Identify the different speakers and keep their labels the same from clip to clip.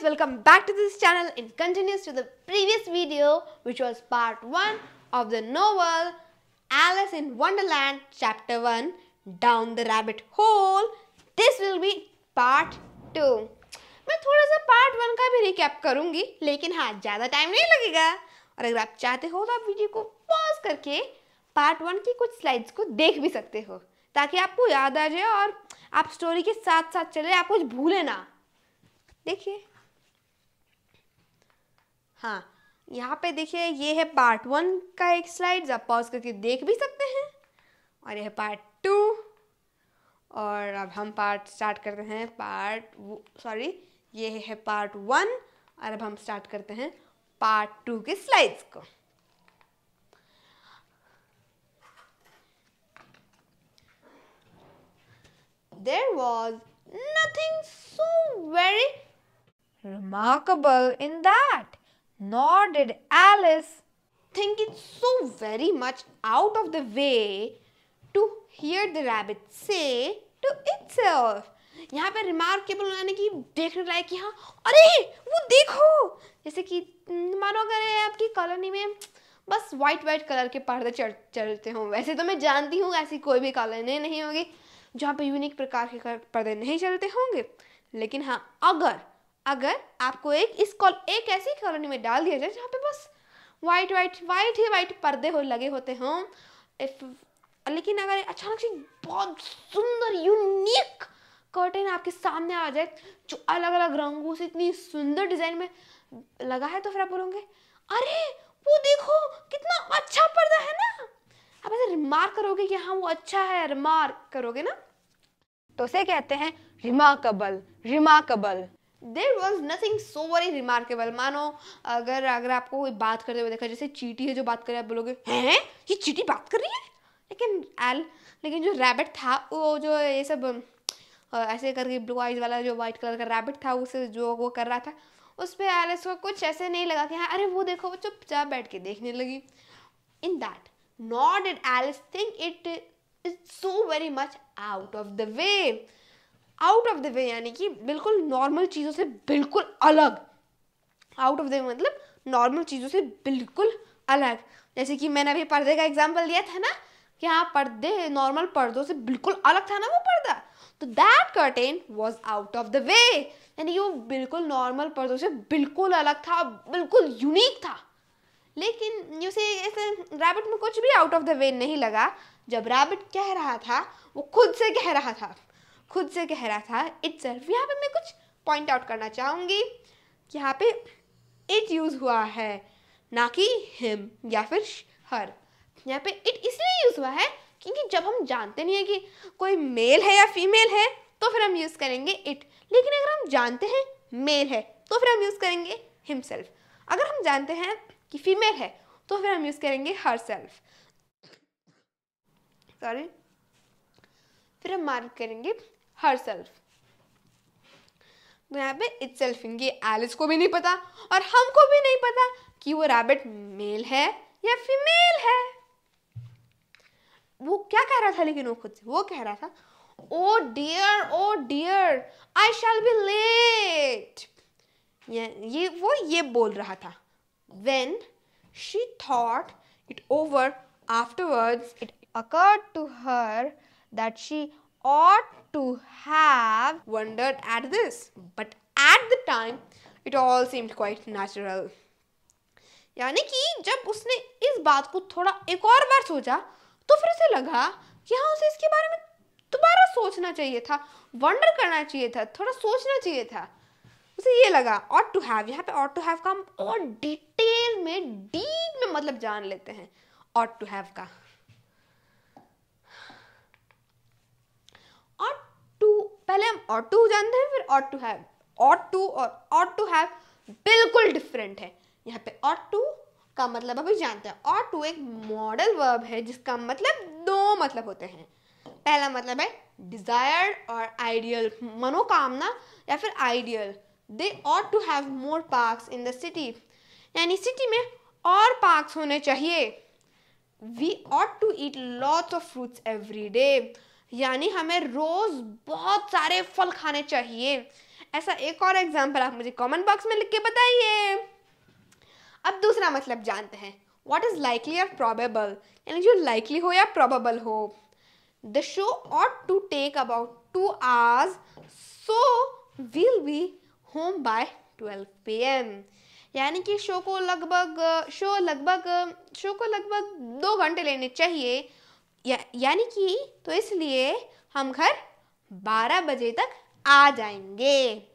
Speaker 1: guys welcome back to this channel it continues to the previous video which was part 1 of the novel Alice in Wonderland chapter 1 down the rabbit hole this will be part 2 मैं थोड़ा सा part one का भी recap करूँगी लेकिन हाँ ज़्यादा time नहीं लगेगा और अगर आप चाहते हो तो आप वीडियो को पॉज करके पार्ट वन की कुछ स्लाइड्स को देख भी सकते हो ताकि आपको याद आ जाए और आप स्टोरी के साथ साथ चले आप कुछ भूले ना देखिए हाँ यहाँ पे देखिए ये है पार्ट वन का एक स्लाइड आप पॉज करके देख भी सकते हैं। और यह पार्ट टू और अब हम पार्ट स्टार्ट करते हैं। पार्ट सॉरी ये है पार्ट वन और अब हम स्टार्ट करते हैं पार्ट टू के स्लाइड्स को। There was nothing so very remarkable in that, nor did Alice think it so very much out of the way to hear the rabbit say to itself. यहाँ पे remarkable यानी कि देखने लायक कि हाँ अरे, वो देखो जैसे कि मानो अगर आपकी कॉलोनी में बस वाइट वाइट कलर के पर्दे चढ़, चलते हों, वैसे तो मैं जानती हूँ ऐसी कोई भी कॉलोनी नहीं होगी जहाँ पे यूनिक प्रकार के, पर्दे नहीं चलते होंगे लेकिन हाँ अगर अगर आपको एक, इस कॉल, एक ऐसी कॉलोनी में डाल दिया जाए जहाँ पे बस वाइट वाइट वाइट ही वाइट पर्दे हो, लगे होते हों। लेकिन अगर अचानक से बहुत सुंदर यूनिक कर्टेन आपके सामने आ जाए, जो अलग अलग रंगों से इतनी सुंदर डिज़ाइन में लगा है तो फिर आप बोलोगे, अरे, वो देखो, कितना अच्छा पर्दा है ना! आप ऐसे रिमार्क करोगे कि हाँ वो अच्छा है रिमार्क करोगे ना? तो उसे कहते हैं remarkable remarkable there was nothing so very remarkable मानो, अगर अगर आपको कोई बात करते हुए देखा, जैसे चीटी है जो बात करे आप बोलोगे, हैं? ये चीटी बात कर रही है? लेकिन एल लेकिन जो रैबिट था, वो जो ये सब ऐसे करके ब्लू आइज़ वाला जो वाइट कलर का रैबिट था, उसे जो वो कर रहा था, उस पर एलिस को कुछ ऐसे नहीं लगा कि हाँ अरे वो देखो, वो चुपचाप बैठ के देखने लगी. In that not did Alice think it is so very much out of the way. Out of the way यानी कि बिल्कुल नॉर्मल चीज़ों से बिल्कुल अलग। आउट ऑफ़ द वे मतलब नॉर्मल चीज़ों से बिल्कुल अलग। जैसे कि मैंने अभी पर्दे का एग्ज़ाम्पल दिया था ना, कि हाँ पर्दे नॉर्मल पर्दों से बिल्कुल अलग था ना वो पर्दा। तो that curtain was out of the way यानी कि वो बिल्कुल नॉर्मल पर्दों से बिल्कुल अलग था, बिल्कुल यूनिक था। लेकिन उसे ऐसे रैबिट में कुछ भी आउट ऑफ़ द वे नहीं लगा। जब रैबिट कह रहा था, वो खुद से कह रहा था। खुद से कह रहा था इट सेल्फ यहाँ पे मैं कुछ पॉइंट आउट करना चाहूँगी। यहाँ पे इट यूज़ हुआ है, ना कि हिम या फिर हर यहाँ पे इट इसलिए यूज़ हुआ है क्योंकि जब हम जानते नहीं है कि कोई मेल है या फीमेल है तो फिर हम यूज़ करेंगे इट लेकिन अगर हम जानते हैं मेल है तो फिर हम यूज़ करेंगे हिमसेल्फ अगर हम जानते हैं कि फीमेल है तो फिर हम यूज़ करेंगे हर सेल्फ सॉरी फिर हम मार्क करेंगे हर सेल्फ तो यहाँ पे इट सेल्फ ये एलिस को भी नहीं पता और हमको भी नहीं पता कि वो रैबिट मेल है या फीमेल है। वो क्या कह रहा था लेकिन वो खुद से? वो कह रहा था ओ dear oh dear I shall be late ये वो ये बोल रहा था। When she thought it over afterwards, it occurred to her that she ought to have wondered at this. But at the time, it all seemed quite natural. यानी कि जब उसने इस बात को थोड़ा एक और बार सोचा तो फिर उसे लगा कि हाँ उसे इसके बारे में दोबारा सोचना चाहिए था वंडर करना चाहिए था थोड़ा सोचना चाहिए था उसे ये लगा ऑट टू हैव यहाँ पे ऑट टू हैव का हम और डिटेल में डीप में मतलब जान लेते हैं ऑट टू हैव का ऑट टू पहले हम ऑट टू जानते हैं, फिर ought to have ought to और ऑट टू हैव बिल्कुल डिफरेंट है. यहाँ पे ऑट टू का मतलब अभी जानते हैं. ऑट टू एक मॉडल वर्ब है, जिसका मतलब दो मतलब होते हैं. पहला मतलब है डिजायर्ड और आइडियल मनोकामना या फिर ideal they ought to have more parks in the city यानी सिटी में और पार्क्स होने चाहिए. We ought to eat lots of fruits every day यानी हमें रोज बहुत सारे फल खाने चाहिए। ऐसा एक और एग्ज़ाम्पल आप मुझे कमेंट बॉक्स में लिख के बताइए। अब दूसरा मतलब जानते हैं। वॉट इज़ लाइकली और प्रोबेबल यानी जो लाइकली हो या प्रोबेबल हो। The show ought to take about two hours so will be home by twelve P M यानी कि शो को लगभग शो लगभग शो को लगभग दो घंटे लेने चाहिए। या, यानी कि तो इसलिए हम घर 12 बजे तक आ जाएँगे।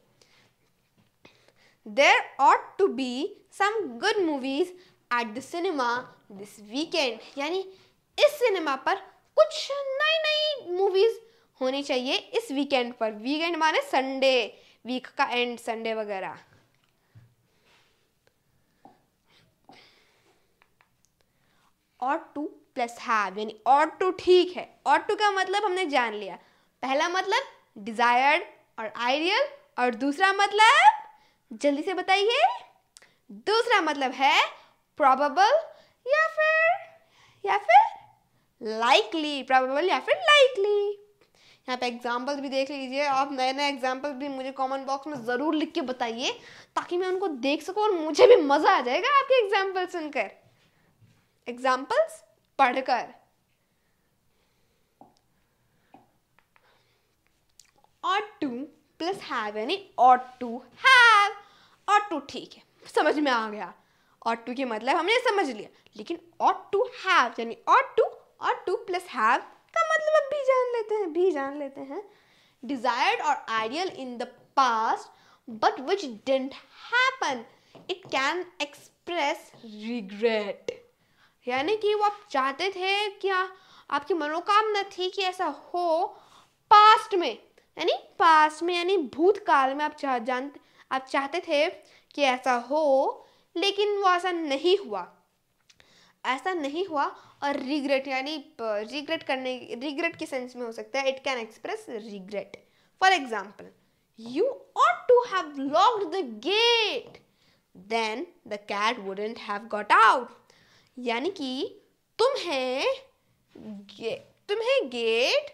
Speaker 1: There ought to be some good movies at the cinema this weekend यानी इस सिनेमा पर कुछ नई नई मूवीज़ होनी चाहिए इस वीकेंड पर। वीकेंड माने संडे वीक का एंड संडे वगैरह। और टू प्लस हैव यानी और टू ठीक है। और टू का मतलब हमने जान लिया। पहला मतलब डिजायर्ड और आइडियल और दूसरा मतलब जल्दी से बताइए। दूसरा मतलब है प्रोबेबल या फिर या फिर लाइकली प्रोबेबल या फिर लाइकली यहाँ पे एग्जाम्पल्स भी देख लीजिए। आप नए नए एग्जाम्पल्स भी मुझे कमेंट बॉक्स में ज़रूर लिख के बताइए, ताकि मैं उनको देख सकूँ और मुझे भी मज़ा आ जाएगा आपके एग्ज़ाम्पल सुनकर। एग्जाम्पल्स पढ़कर। और टू प्लस हैव यानी और टू हैव और टू ठीक है, समझ में आ गया। और टू के मतलब हमने समझ लिया। लेकिन और टू हैव यानी और टू और टू प्लस हैव का मतलब अब भी जान लेते हैं, भी जान लेते हैं। डिजायर्ड और ideal in the past but which didn't happen it can express regret यानी कि वो आप चाहते थे क्या आपकी मनोकामना थी कि ऐसा हो पास्ट में, यानी पास्ट में, यानी भूतकाल में आप चाह जानते आप चाहते थे कि ऐसा हो, लेकिन वो ऐसा नहीं हुआ। ऐसा नहीं हुआ और रिग्रेट यानी रिग्रेट करने रिग्रेट के सेंस में हो सकता है it can express regret for example you ought to have locked the gate then the cat wouldn't have got out यानी कि तुम्हें गे, तुम्हें गेट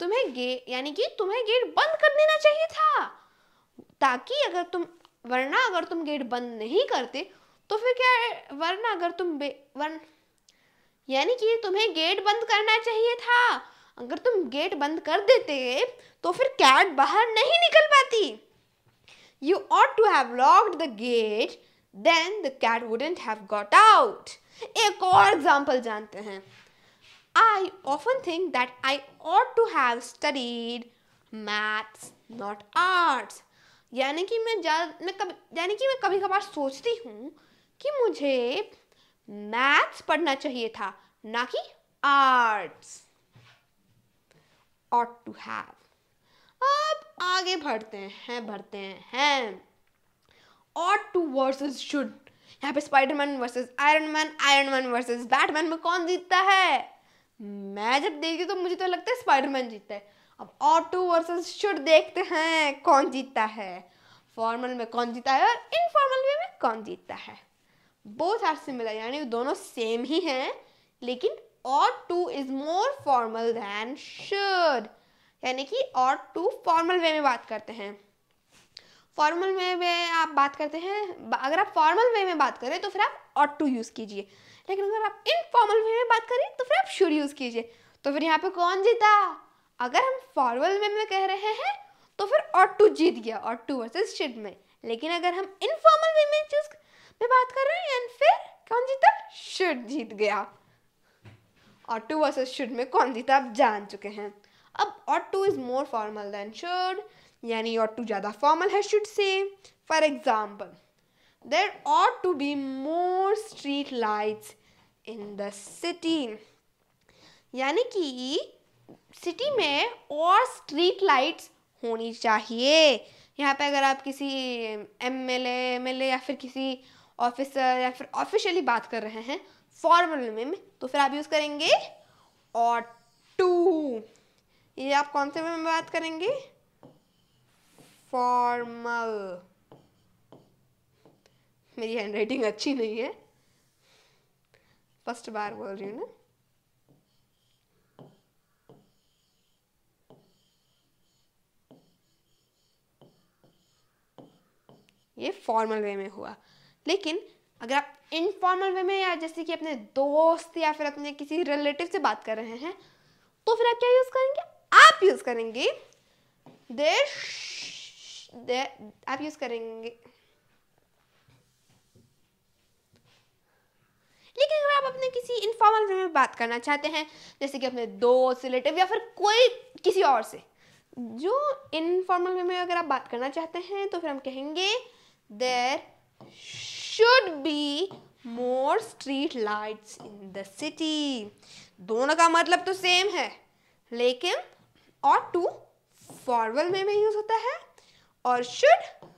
Speaker 1: तुम्हें गे यानी कि तुम्हें गेट बंद कर देना चाहिए था। ताकि अगर तुम वरना अगर तुम गेट बंद नहीं करते तो फिर क्या वरना अगर तुम वरन यानी कि तुम्हें गेट बंद करना चाहिए था। अगर तुम गेट बंद कर देते तो फिर कैट बाहर नहीं निकल पाती। You ought to have locked the gate then the cat wouldn't have got out एक और एग्ज़ाम्पल जानते हैं। I often think that I ought to have studied maths not arts यानी कि मैं मैं कभी यानी कि मैं कभी कभार सोचती हूँ कि मुझे मैथ्स पढ़ना चाहिए था, ना कि आर्ट्स ऑट टू हैव अब आगे बढ़ते हैं बढ़ते हैं। ऑट टू वर्सेस शुड यहाँ पे Spiderman versus Iron Man Iron Man versus Batman में कौन जीतता है? मैं जब देखती तो मुझे तो लगता है स्पाइडरमैन जीतता है। अब ऑटो वर्सेस शुड देखते हैं, कौन जीतता है? फॉर्मल में कौन जीता है और इनफॉर्मल वे में कौन जीतता है? बोथ आर सिमिलर यानी दोनों सेम ही हैं, लेकिन ought to is more formal than should यानी कि और टू फॉर्मल वे में बात करते हैं। फॉर्मल वे में आप बात करते हैं अगर आप फॉर्मल वे में बात करें तो फिर आप ऑट टू यूज़ कीजिए। लेकिन अगर आप इनफॉर्मल वे में बात करें तो फिर आप शुड यूज़ कीजिए। तो फिर यहाँ पे कौन जीता? अगर हम फॉर्मल वे में कह रहे हैं तो फिर ऑट टू जीत गया ऑट टू वर्सेज शुड में। लेकिन अगर हम इनफॉर्मल वे में चूज़ में बात कर रहे हैं फिर कौन जीता? शुड जीत गया। और टू वर्सेज शुड में कौन जीता? आप जान चुके हैं। अब ought to is more formal than should यानी और टू ज़्यादा फॉर्मल है शुड से for example there ought to be more street lights in the city यानी कि सिटी में और स्ट्रीट लाइट्स होनी चाहिए। यहाँ पे अगर आप किसी M L M L A या फिर किसी ऑफिसर या फिर ऑफिशियली बात कर रहे हैं फॉर्मल में तो फिर आप यूज़ करेंगे और टू ये आप कौन से में बात करेंगे? फॉर्मल मेरी हैंड राइटिंग अच्छी नहीं है। फ़र्स्ट बार बोल रही हूँ ना। ये फॉर्मल वे में हुआ। लेकिन अगर आप इनफॉर्मल वे में या जैसे कि अपने दोस्त या फिर अपने किसी रिलेटिव से बात कर रहे हैं तो फिर आप क्या यूज़ करेंगे? आप यूज़ करेंगे देर आप यूज़ करेंगे। लेकिन अगर आप अपने किसी इनफॉर्मल वे में बात करना चाहते हैं, जैसे कि अपने दोस्त रिलेटिव या फिर कोई किसी और से, जो इनफॉर्मल वे में अगर आप बात करना चाहते हैं तो फिर हम कहेंगे there should be more street lights in the city दोनों का मतलब तो सेम है, लेकिन और टू फॉर्मल वे में यूज़ होता है। और शुड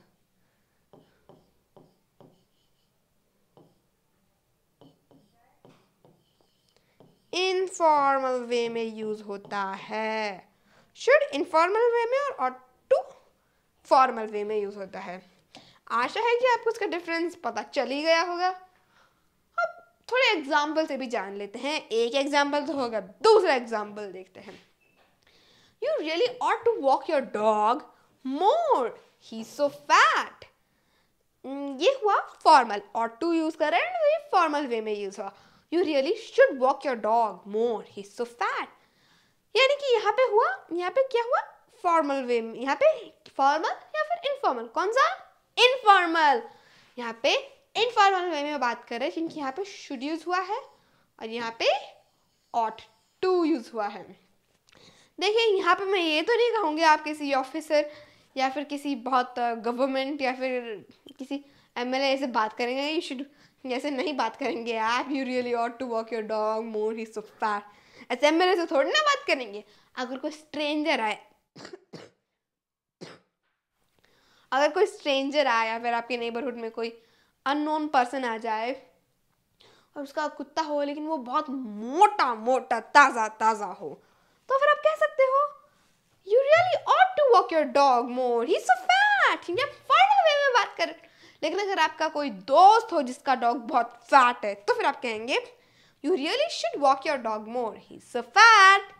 Speaker 1: इनफॉर्मल वे में यूज़ होता है। शुड इनफॉर्मल वे में और टू फॉर्मल वे में यूज़ होता है। आशा है कि आपको उसका डिफरेंस पता चल ही गया होगा। अब थोड़े एग्ज़ाम्पल से भी जान लेते हैं। एक एग्ज़ाम्पल तो होगा, दूसरा एग्ज़ाम्पल देखते हैं। You really ought to walk your dog more he so fat ये हुआ फॉर्मल और टू यूज़ कर रहे हैं, ये फॉर्मल वे में यूज़ हुआ. You really should walk your dog more he so fat यानी कि यहाँ पे हुआ, यहाँ पे क्या हुआ? फॉर्मल वे में. यहाँ पे फॉर्मल या फिर इनफॉर्मल कौन सा? इनफॉर्मल यहाँ पे इनफॉर्मल वे में बात कर रहे हैं क्योंकि यहाँ पे शुड यूज़ हुआ है और यहाँ पे ऑट टू यूज़ हुआ है। देखिए, यहाँ पे मैं ये तो नहीं कहूँगी आप किसी ऑफिसर या फिर किसी बहुत गवर्नमेंट या फिर किसी एम एल ऐसे बात करेंगे यू शुड ऐसे नहीं बात करेंगे, आप you really ought to walk your dog more he so ऐसे एम एल से थोड़ी ना बात करेंगे। अगर कोई स्ट्रेंजर आए, अगर कोई स्ट्रेंजर आए, या फिर आपके नेबरहुड में कोई अननोन पर्सन आ जाए, और उसका कुत्ता हो, लेकिन वो बहुत मोटा मोटा ताज़ा ताज़ा हो तो फिर आप कह सकते हो you really ought to walk your dog more he so fat या फॉर्मल वे में बात कर लेकिन अगर आपका कोई दोस्त हो जिसका डॉग बहुत फैट है तो फिर आप कहेंगे you really should walk your dog more he so fat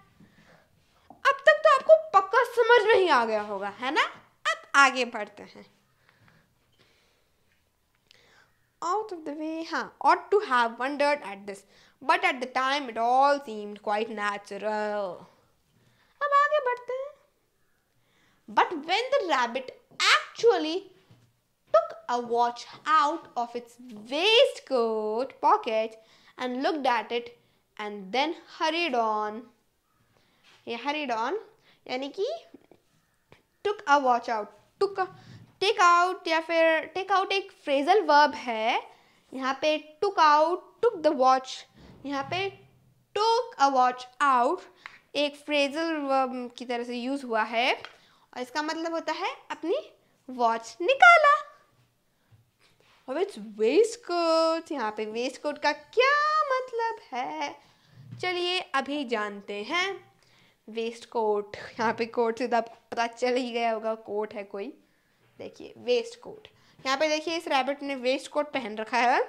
Speaker 1: अब तक तो आपको पक्का समझ में ही आ गया होगा, है ना? अब आगे बढ़ते हैं। Out of the way हाँ ought to have wondered at this, but at the time it all seemed quite natural. अब आगे बढ़ते हैं। But when the rabbit actually took a watch out of its waistcoat pocket and looked at it and then hurried on ये hurried on यानी कि took a watch out took a take out या फिर take out एक phrasal verb है यहाँ पे took out took the watch यहाँ पे टुक अ वॉच आउट एक फ्रेजल वर्ब की तरह से यूज़ हुआ है और इसका मतलब होता है अपनी वॉच निकाला। अब इट्स वेस्ट कोट यहाँ पे वेस्ट कोट का क्या मतलब है? चलिए अभी जानते हैं। वेस्ट कोट यहाँ पे कोट से तो आपको पता चल ही गया होगा कोट है कोई। देखिए वेस्ट कोट यहाँ पे देखिए, इस रैबिट ने वेस्ट कोट पहन रखा है।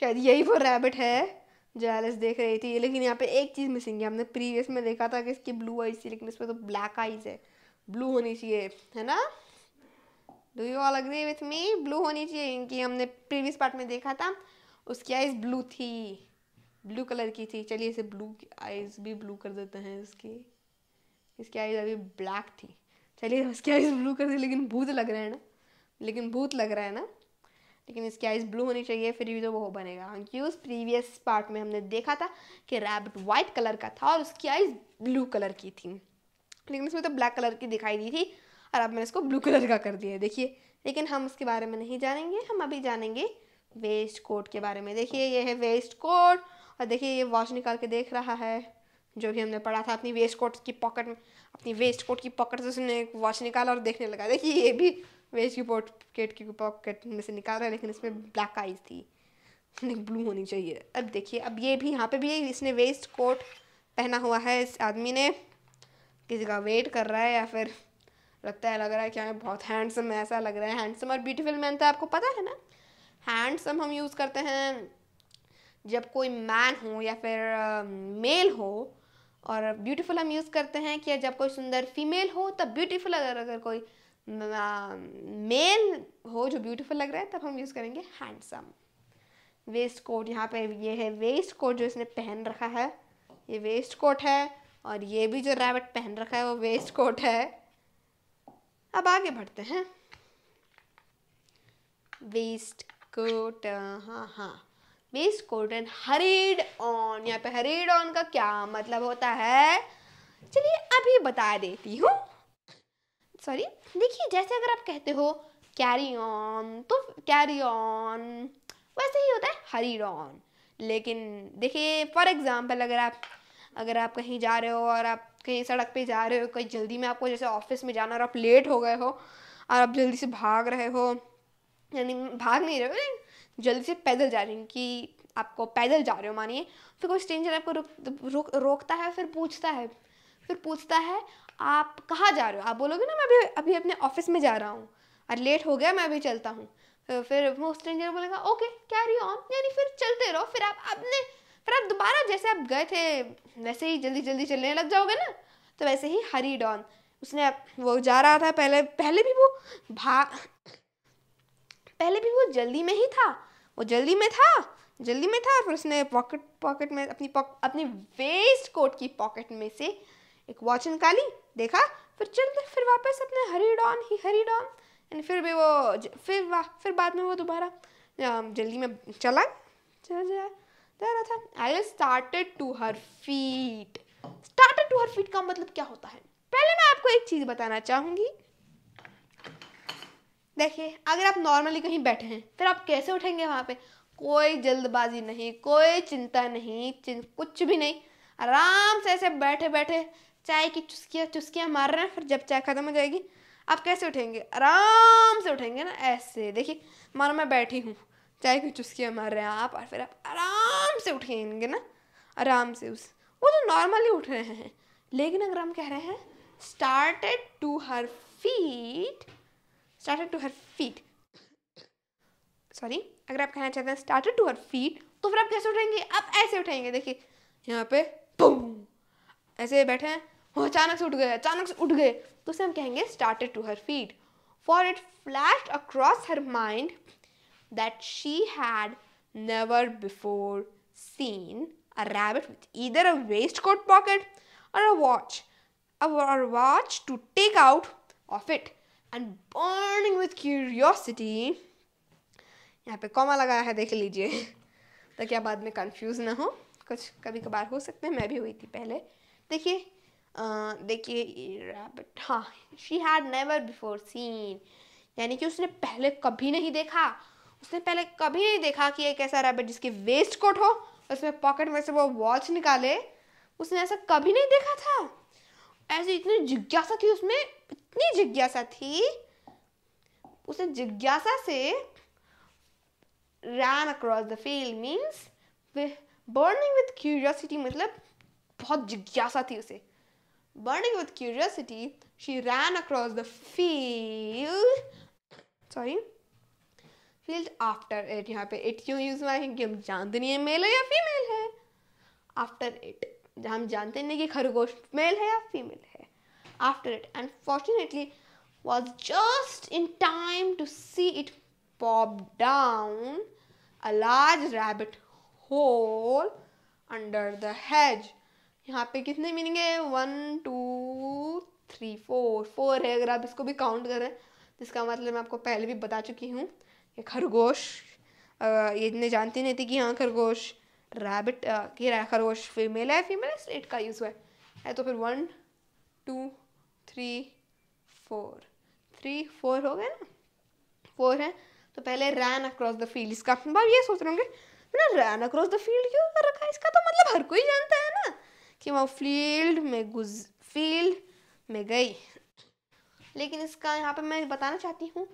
Speaker 1: शायद यही वो रैबिट है, जो एलिस देख रही थी। लेकिन यहाँ पे एक चीज़ मिसिंग है। हमने प्रीवियस में देखा था कि इसकी ब्लू आइज़ थी, लेकिन इसमें तो ब्लैक आइज़ है। ब्लू होनी चाहिए, है ना? Do you all agree with me blue होनी चाहिए इनकी हमने प्रीवियस पार्ट में देखा था। उसकी आइज़ ब्लू थी। ब्लू कलर की थी। चलिए इसे ब्लू की आइज़ भी ब्लू कर देते हैं इसकी। इसकी आइज़ अभी ब्लैक थी। चलिए उसकी आइज़ ब्लू कर दी, लेकिन भूत लग रहा है ना? लेकिन भूत लग रहा है ना? लेकिन इसकी आइज़ ब्लू होनी चाहिए, फिर भी तो वो बनेगा। क्योंकि उस प्रीवियस पार्ट में हमने देखा था कि रैबिट वाइट कलर का था और उसकी आइज़ ब्लू कलर की थी। लेकिन इसमें तो ब्लैक कलर की दिखाई दी थी और अब मैंने इसको ब्लू कलर का कर दिया है, देखिए। लेकिन हम उसके बारे में नहीं जानेंगे, हम अभी जानेंगे वेस्ट कोट के बारे में। देखिए, ये है वेस्ट कोट और देखिए, ये वॉच निकाल के देख रहा है, जो भी हमने पढ़ा था अपनी वेस्ट कोट की पॉकेट में अपनी वेस्ट कोट की पॉकेट से उसने एक वॉच निकाला और देखने लगा। देखिए, ये भी वेस्ट की पॉकेट की पॉकेट में से निकाल रहा है, लेकिन इसमें ब्लैक आइज़ थी। ब्लू होनी चाहिए। अब देखिए, अब ये भी, यहाँ पे भी इसने वेस्ट कोट पहना हुआ है, इस आदमी ने। किसी का वेट कर रहा है या फिर लगता है लग रहा है कि हमें बहुत हैंडसम ऐसा लग रहा है हैंडसम और ब्यूटीफुल मैन तो आपको पता है ना हैंडसम हम यूज़ करते हैं जब कोई मैन हो या फिर मेल uh, हो। और ब्यूटीफुल हम यूज़ करते हैं कि जब कोई सुंदर फीमेल हो तब ब्यूटीफुल अगर अगर कोई मेल हो जो ब्यूटीफुल लग रहा है तब हम यूज़ करेंगे हैंडसम वेस्ट कोट यहाँ पे ये है वेस्ट कोट जो इसने पहन रखा है। ये वेस्ट कोट है। और ये भी जो रैबिट पहन रखा है, वो वेस्ट कोट है। अब आगे बढ़ते हैं। वेस्ट कोट हाँ हाँ। Waistcoat and hurried on यहाँ पे हरीड ऑन का क्या मतलब होता है? चलिए अभी बता देती हूँ। सॉरी देखिए, जैसे अगर आप कहते हो कैरी ऑन तो कैरी ऑन वैसे ही होता है हरीड ऑन लेकिन देखिए फॉर एग्ज़ाम्पल अगर आप अगर आप कहीं जा रहे हो और आप कहीं सड़क पे जा रहे हो कहीं जल्दी में आपको जैसे ऑफ़िस में जाना और आप लेट हो गए हो और आप जल्दी से भाग रहे हो यानी भाग नहीं रहे हो जल्दी से पैदल जा रहे हैं कि आपको पैदल जा रहे हो मानिए फिर कोई स्ट्रेंजर आपको रोक, रोक रोकता है फिर पूछता है फिर पूछता है आप कहाँ जा रहे हो? आप बोलोगे ना मैं अभी अभी अपने ऑफ़िस में जा रहा हूँ और लेट हो गया मैं अभी चलता हूँ। फिर वो स्ट्रेंजर बोलेगा ओके कैरी ऑन यानी फिर चलते रहो फिर आप अपने फिर आप दोबारा जैसे आप गए थे, वैसे ही जल्दी जल्दी चलने लग जाओगे ना तो वैसे ही हरी डॉन। उसने वो जा रहा था पहले पहले भी वो भाग पहले भी वो जल्दी में ही था। वो जल्दी में था, जल्दी में था, फिर उसने पॉकेट पॉकेट में अपनी अपनी वेस्ट कोट की पॉकेट में से एक वॉच निकाली, देखा, फिर चल, फिर वापस अपने हरी डॉन ही, हरी डॉन। एंड फिर भी वो फिर वाह फिर बाद में वो दोबारा जल्दी में चला चला जा जा रहा था? I started to her feet started to her feet का मतलब क्या होता है? पहले मैं आपको एक चीज़ बताना चाहूँगी। देखिए अगर आप नॉर्मली कहीं बैठे हैं फिर आप कैसे उठेंगे वहाँ पे? कोई जल्दबाजी नहीं कोई चिंता नहीं चिं, कुछ भी नहीं। आराम से ऐसे बैठे बैठे चाय की चुस्कियाँ चुस्कियाँ मार रहे हैं फिर जब चाय खत्म हो जाएगी आप कैसे उठेंगे? आराम से उठेंगे ना? ऐसे देखिए मानो मैं बैठी हूँ। चाय की चुस्कियाँ मार रहे हैं आप और फिर आप आराम से उठेंगे ना? आराम से उस, वो तो नॉर्मली उठ रहे हैं। लेकिन अगर हम कह रहे हैं started to her feet started to her feet sorry अगर आप कहना चाहते हैं स्टार्टेड टू हर फीट तो फिर आप कैसे उठेंगे? आप ऐसे उठेंगे, देखिए, यहाँ पे बूम ऐसे बैठे हैं, वो अचानक से उठ गए, अचानक से उठ गए। तो उसे हम कहेंगे started to her feet for it flash across her mind that she had never before seen a rabbit with either a waistcoat pocket or a watch, or a watch to take out of it, and burning with curiosity. यहाँ पे comma लगाया है देख लीजिए। ताकि आप बाद में कंफ्यूज ना हो। कुछ कभी कभार हो सकते हैं मैं भी हुई थी पहले। देखिए देखिए रैबिट हाँ she had never before seen यानी कि उसने पहले कभी नहीं देखा। उसने पहले कभी नहीं देखा कि एक ऐसा रैबिट जिसकी वेस्ट कोट हो, उसमें पॉकेट में से वो वॉच निकाले उसने ऐसा कभी नहीं देखा था ऐसी इतनी जिज्ञासा थी उसमें, इतनी जिज्ञासा थी उसने जिज्ञासा से ran across the field means burning with curiosity मतलब बहुत जिज्ञासा थी उसे burning with curiosity she ran across the field. Sorry. Field after it. यहाँ पे it क्यों यूज़ हुआ है? क्योंकि हम जानते नहीं है मेल है या फीमेल है। आफ्टर इट हम जानते नहीं कि खरगोश मेल है या फीमेल है। After it and fortunately was just in time to see it pop down a large rabbit hole under the hedge. यहाँ पे कितने मीनिंग है? One two three four four है, अगर आप इसको भी काउंट करें। जिसका मतलब मैं आपको पहले भी बता चुकी हूँ। ये खरगोश ये इतने जानती नहीं थी कि हाँ खरगोश रैबिट कि खरगोश फीमेल है फीमेल स्ट्रेट का यूज़ हुआ है। तो फिर one two three four three four हो गए ना? फोर है। तो पहले रैन अक्रॉस द फ़ील्ड इसका मतलब ये सोच रहे होंगे ना रैन अक्रॉस द फ़ील्ड क्यों कर रखा है? इसका तो मतलब हर कोई जानता है ना कि वो फ़ील्ड में गुज फ़ील्ड में गई। लेकिन इसका यहाँ पे मैं बताना चाहती हूँ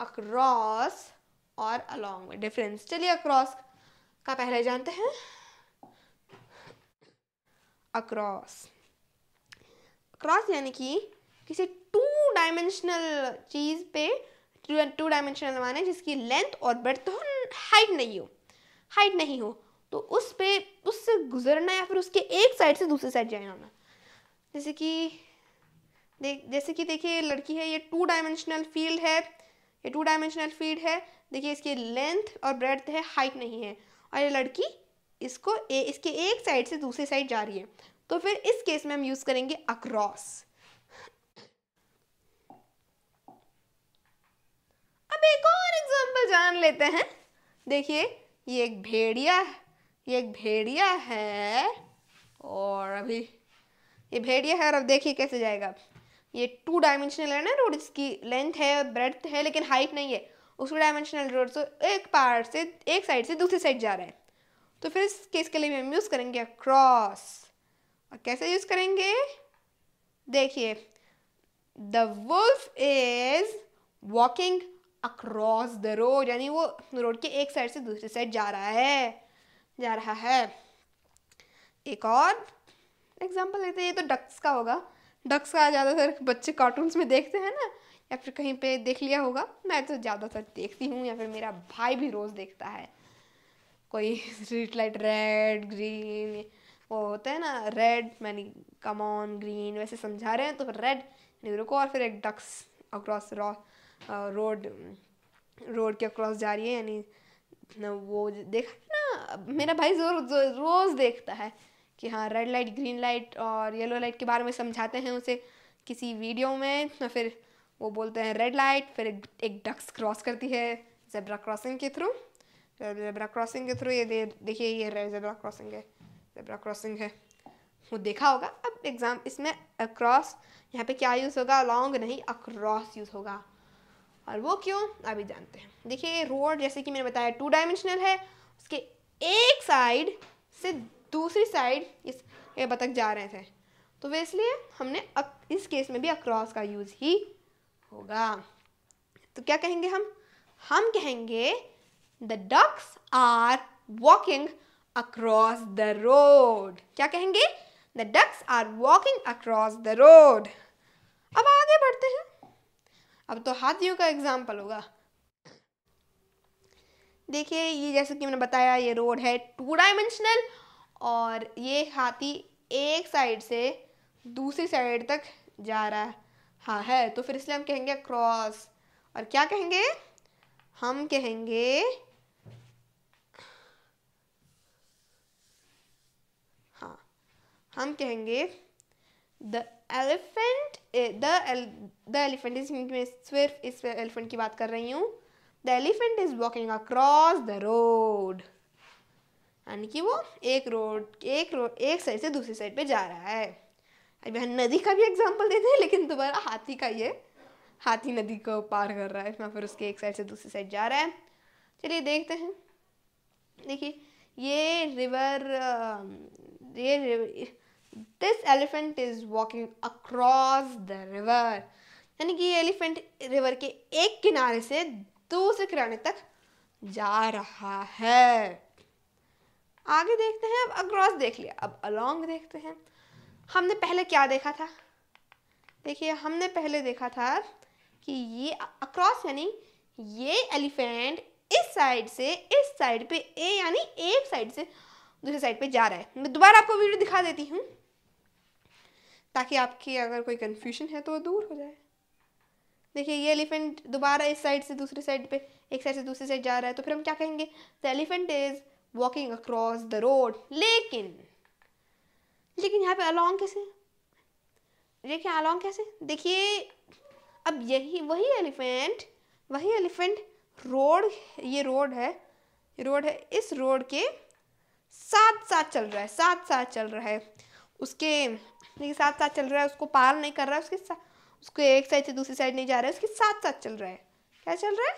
Speaker 1: अक्रॉस और अलॉन्ग में डिफरेंस चलिए अक्रॉस का पहले जानते हैं। अक्रॉस अक्रॉस यानी कि किसी टू डायमेंशनल चीज़ पे टू डायमेंशनल माने जिसकी लेंथ और ब्रेथ हो हाइट नहीं हो। हाइट नहीं हो। तो उस पे, उससे गुजरना या फिर उसके एक साइड से दूसरी साइड जाना होना। जैसे कि, देख, जैसे कि देखिए लड़की है, ये टू डायमेंशनल फ़ील्ड है। ये टू डायमेंशनल फ़ील्ड है। देखिए इसकी लेंथ और ब्रेथ है हाइट नहीं है। और ये लड़की इसको ए, इसके एक साइड से दूसरी साइड जा रही है। तो फिर इस केस में हम यूज़ करेंगे अक्रॉस अब एक और एग्जांपल जान लेते हैं। देखिए ये एक भेड़िया ये एक भेड़िया है और अभी ये भेड़िया है और अब देखिए कैसे जाएगा। ये टू डायमेंशनल है ना रोड इसकी लेंथ है ब्रेथ है लेकिन हाइट नहीं है। उसको डायमेंशनल रोड से एक पार्ट से, एक साइड से दूसरी साइड जा रहा है। तो फिर इस केस के लिए हम यूज़ करेंगे क्रॉस और कैसे यूज़ करेंगे? देखिए the wolf is walking across the road यानी वो रोड के एक साइड से दूसरी साइड जा रहा है। जा रहा है। एक और एग्ज़ाम्पल लेते हैं, ये तो डक्स का होगा। डक्स का ज़्यादातर बच्चे कार्टून्स में देखते हैं ना। या फिर कहीं पे देख लिया होगा मैं तो ज़्यादातर देखती हूँ या फिर मेरा भाई भी रोज़ देखता है। कोई स्ट्रीट लाइट रेड ग्रीन वो होता है ना रेड मैंने कमॉन ग्रीन वैसे समझा रहे हैं तो रेड रुको और फिर एक डक्स अक्रॉस रोड रोड के अक्रॉस जा रही है यानी वो देखा ना मेरा भाई ज़ोर, ज़ोर रोज़ देखता है कि हाँ रेड लाइट ग्रीन लाइट और येलो लाइट के बारे में समझाते हैं उसे किसी वीडियो में तो फिर वो बोलते हैं रेड लाइट फिर एक, एक डक्स क्रॉस करती है जेब्रा क्रॉसिंग के थ्रू जेब्रा क्रॉसिंग के थ्रू ये दे देखिए ये जेब्रा क्रॉसिंग है जेब्रा क्रॉसिंग है। वो देखा होगा अब एग्ज़ाम इसमें अक्रॉस यहाँ पे क्या यूज़ होगा? लॉन्ग नहीं अक्रॉस यूज़ होगा। और वो क्यों? अभी जानते हैं। देखिए रोड जैसे कि मैंने बताया टू डायमेंशनल है उसके एक साइड से दूसरी साइड इस ये बतख जा रहे थे। तो वे इसलिए हमने इस केस में भी अक्रॉस का यूज़ ही होगा। तो क्या कहेंगे हम? हम कहेंगे the ducks are walking across the road क्या कहेंगे? The ducks are walking across the road अब आगे बढ़ते हैं। अब तो हाथियों का एग्ज़ाम्पल होगा। देखिए, ये जैसे कि मैंने बताया, ये रोड है टू डायमेंशनल और ये हाथी एक साइड से दूसरी साइड तक जा रहा हाँ है। तो फिर इसलिए हम कहेंगे क्रॉस और क्या कहेंगे? हम कहेंगे हाँ हम कहेंगे the elephant the elephant is मैं सिर्फ़ इस एलिफेंट की बात कर रही हूँ। The elephant is walking across the road यानी कि वो एक रोड एक रोड एक साइड से दूसरी साइड पे जा रहा है। अभी हम नदी का भी एग्ज़ाम्पल देते हैं, लेकिन दोबारा हाथी का ये, हाथी नदी को पार कर रहा है फिर उसके एक साइड से दूसरी साइड जा रहा है। चलिए देखते हैं। देखिए, ये रिवर ये river this elephant is walking across the river यानी कि ये एलिफेंट रिवर के एक किनारे से दूसरे किनारे तक जा रहा है। आगे देखते हैं, अब अक्रॉस देख लिया, अब अलोंग देखते हैं। हमने पहले क्या देखा था? देखिए, हमने पहले देखा था कि ये अक्रॉस यानी ये एलिफेंट इस साइड से, इस साइड पे ए यानी एक साइड से दूसरे साइड पे जा रहा है। मैं दोबारा आपको वीडियो दिखा देती हूँ, ताकि आपकी अगर कोई कन्फ्यूज़न है तो वो दूर हो जाए। देखिए, ये एलिफेंट दोबारा इस साइड से दूसरी साइड पे, एक साइड से दूसरी साइड जा रहा है तो फिर हम क्या कहेंगे? The elephant is walking across the road लेकिन लेकिन यहाँ पे अलॉन्ग कैसे? देखिए अलॉन्ग कैसे? देखिए, अब यही, वही एलिफेंट वही एलिफेंट रोड ये रोड है रोड है, इस रोड के साथ साथ चल रहा है साथ साथ चल रहा है। उसके, देखिए साथ साथ चल रहा है, उसको पार नहीं कर रहा है, उसके साथ उसको एक साइड से दूसरी साइड नहीं जा रहा है, उसके साथ साथ चल रहा है। क्या चल रहा है?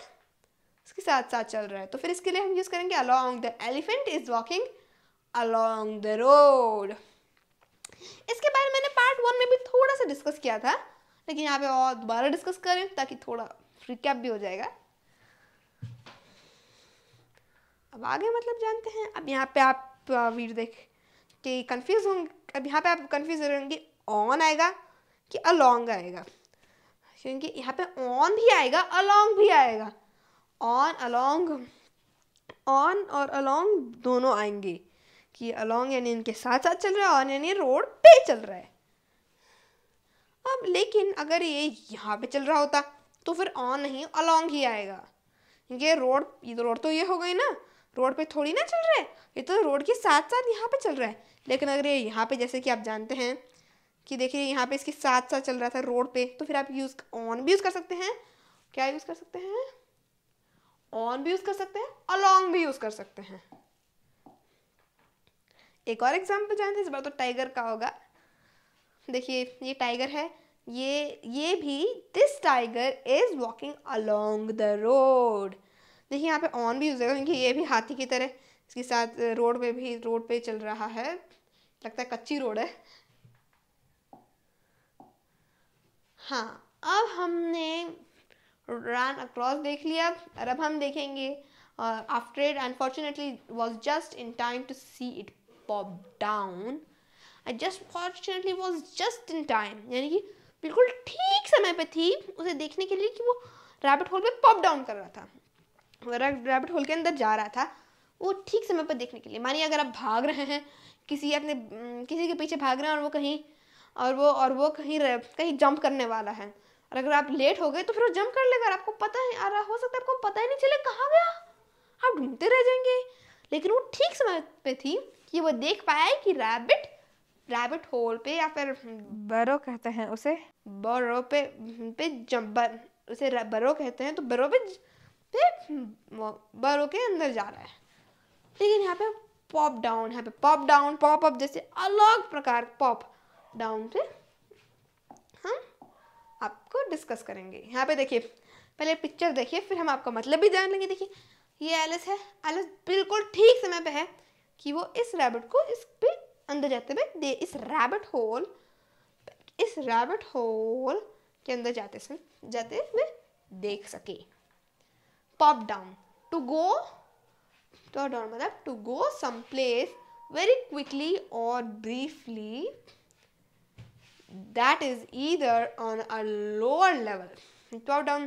Speaker 1: उसके साथ साथ चल रहा है। तो फिर इसके लिए हम यूज़ करेंगे along the elephant is walking along the road इसके बारे में मैंने पार्ट वन में भी थोड़ा सा डिस्कस किया था, लेकिन यहाँ पे और दोबारा डिस्कस करें ताकि थोड़ा रिकैप भी हो जाएगा। अब आगे मतलब जानते हैं, अब यहाँ पे आप वीडियो देख के कंफ्यूज होंगे, अब यहाँ पे आप कंफ्यूज रहेंगे ऑन आएगा कि अलोंग आएगा? क्योंकि यहाँ पे ऑन भी आएगा अलोंग भी आएगा। ऑन अलोंग ऑन और अलोंग दोनों आएँगे। कि अलोंग यानी इनके साथ साथ चल रहा है ऑन यानी रोड पे चल रहा है। अब लेकिन अगर ये यहाँ पे चल रहा होता तो फिर ऑन नहीं अलॉन्ग ही आएगा। क्योंकि रोड तो रोड तो ये हो गई ना। रोड पे थोड़ी ना चल रहा है, ये तो रोड के साथ साथ यहाँ पे चल रहा है। लेकिन अगर ये यहाँ पे, जैसे कि आप जानते हैं कि देखिए, यहाँ पे इसके साथ साथ चल रहा था रोड पे तो फिर आप यूज़ ऑन भी यूज़ कर सकते हैं। क्या यूज़ कर सकते हैं? ऑन भी यूज़ कर सकते हैं अलॉन्ग भी यूज़ कर सकते हैं। एक और एग्ज़ाम्पल जानते हैं, इस बार तो टाइगर का होगा। देखिए, ये टाइगर है। ये ये भी this tiger is walking along the road देखिए, यहाँ पे ऑन भी यूज़ होगा, क्योंकि ये भी हाथी की तरह, इसके साथ रोड पे भी रोड पे चल रहा है। लगता है कच्ची रोड है। हाँ अब हमने रन अक्रॉस देख लिया। और अब हम देखेंगे after it unfortunately was just in time to see it pop down I just fortunately was just in time यानी कि बिल्कुल ठीक समय पे थी उसे देखने के लिए कि वो रैबिट होल पे पॉप डाउन कर रहा था। रैबिट होल के अंदर जा रहा था, वो ठीक समय पर देखने के लिए। मानिए अगर आप भाग रहे हैं, किसी अपने किसी के पीछे भाग रहे हैं और वो कहीं, और वो और वो कहीं कहीं जंप करने वाला है। और अगर आप लेट हो गए तो फिर वो जंप कर लेगा आपको पता है आ रहा हो सकता है आपको पता ही नहीं चले कहाँ गया। आप ढूंढते रह जाएँगे। लेकिन वो ठीक समय पे थी कि वो देख पाया है कि रैबिट रैबिट होल पे या फिर
Speaker 2: बरो कहते हैं उसे।
Speaker 1: बरो पे पे जंपर उसे बरो कहते हैं तो बरो पे पे बरो के अंदर जा रहा है। लेकिन यहाँ पे पॉप डाउन यहाँ पे पॉप डाउन पॉप अप जैसे अलग प्रकार पॉप डाउन से हम आपको डिस्कस करेंगे। यहाँ पे देखिए पहले पिक्चर देखिए फिर हम आपका मतलब भी जान लेंगे। देखिए ये एलिस है। एलिस बिल्कुल ठीक समय पे है। कि वो इस रैबिट को इस पे अंदर जाते हुए दे, इस रैबिट होल इस रैबिट होल के अंदर जाते से, जाते हुए देख सके। Pop down to go to down मतलब to go some place very quickly or briefly, that is either on a lower level. Pop down.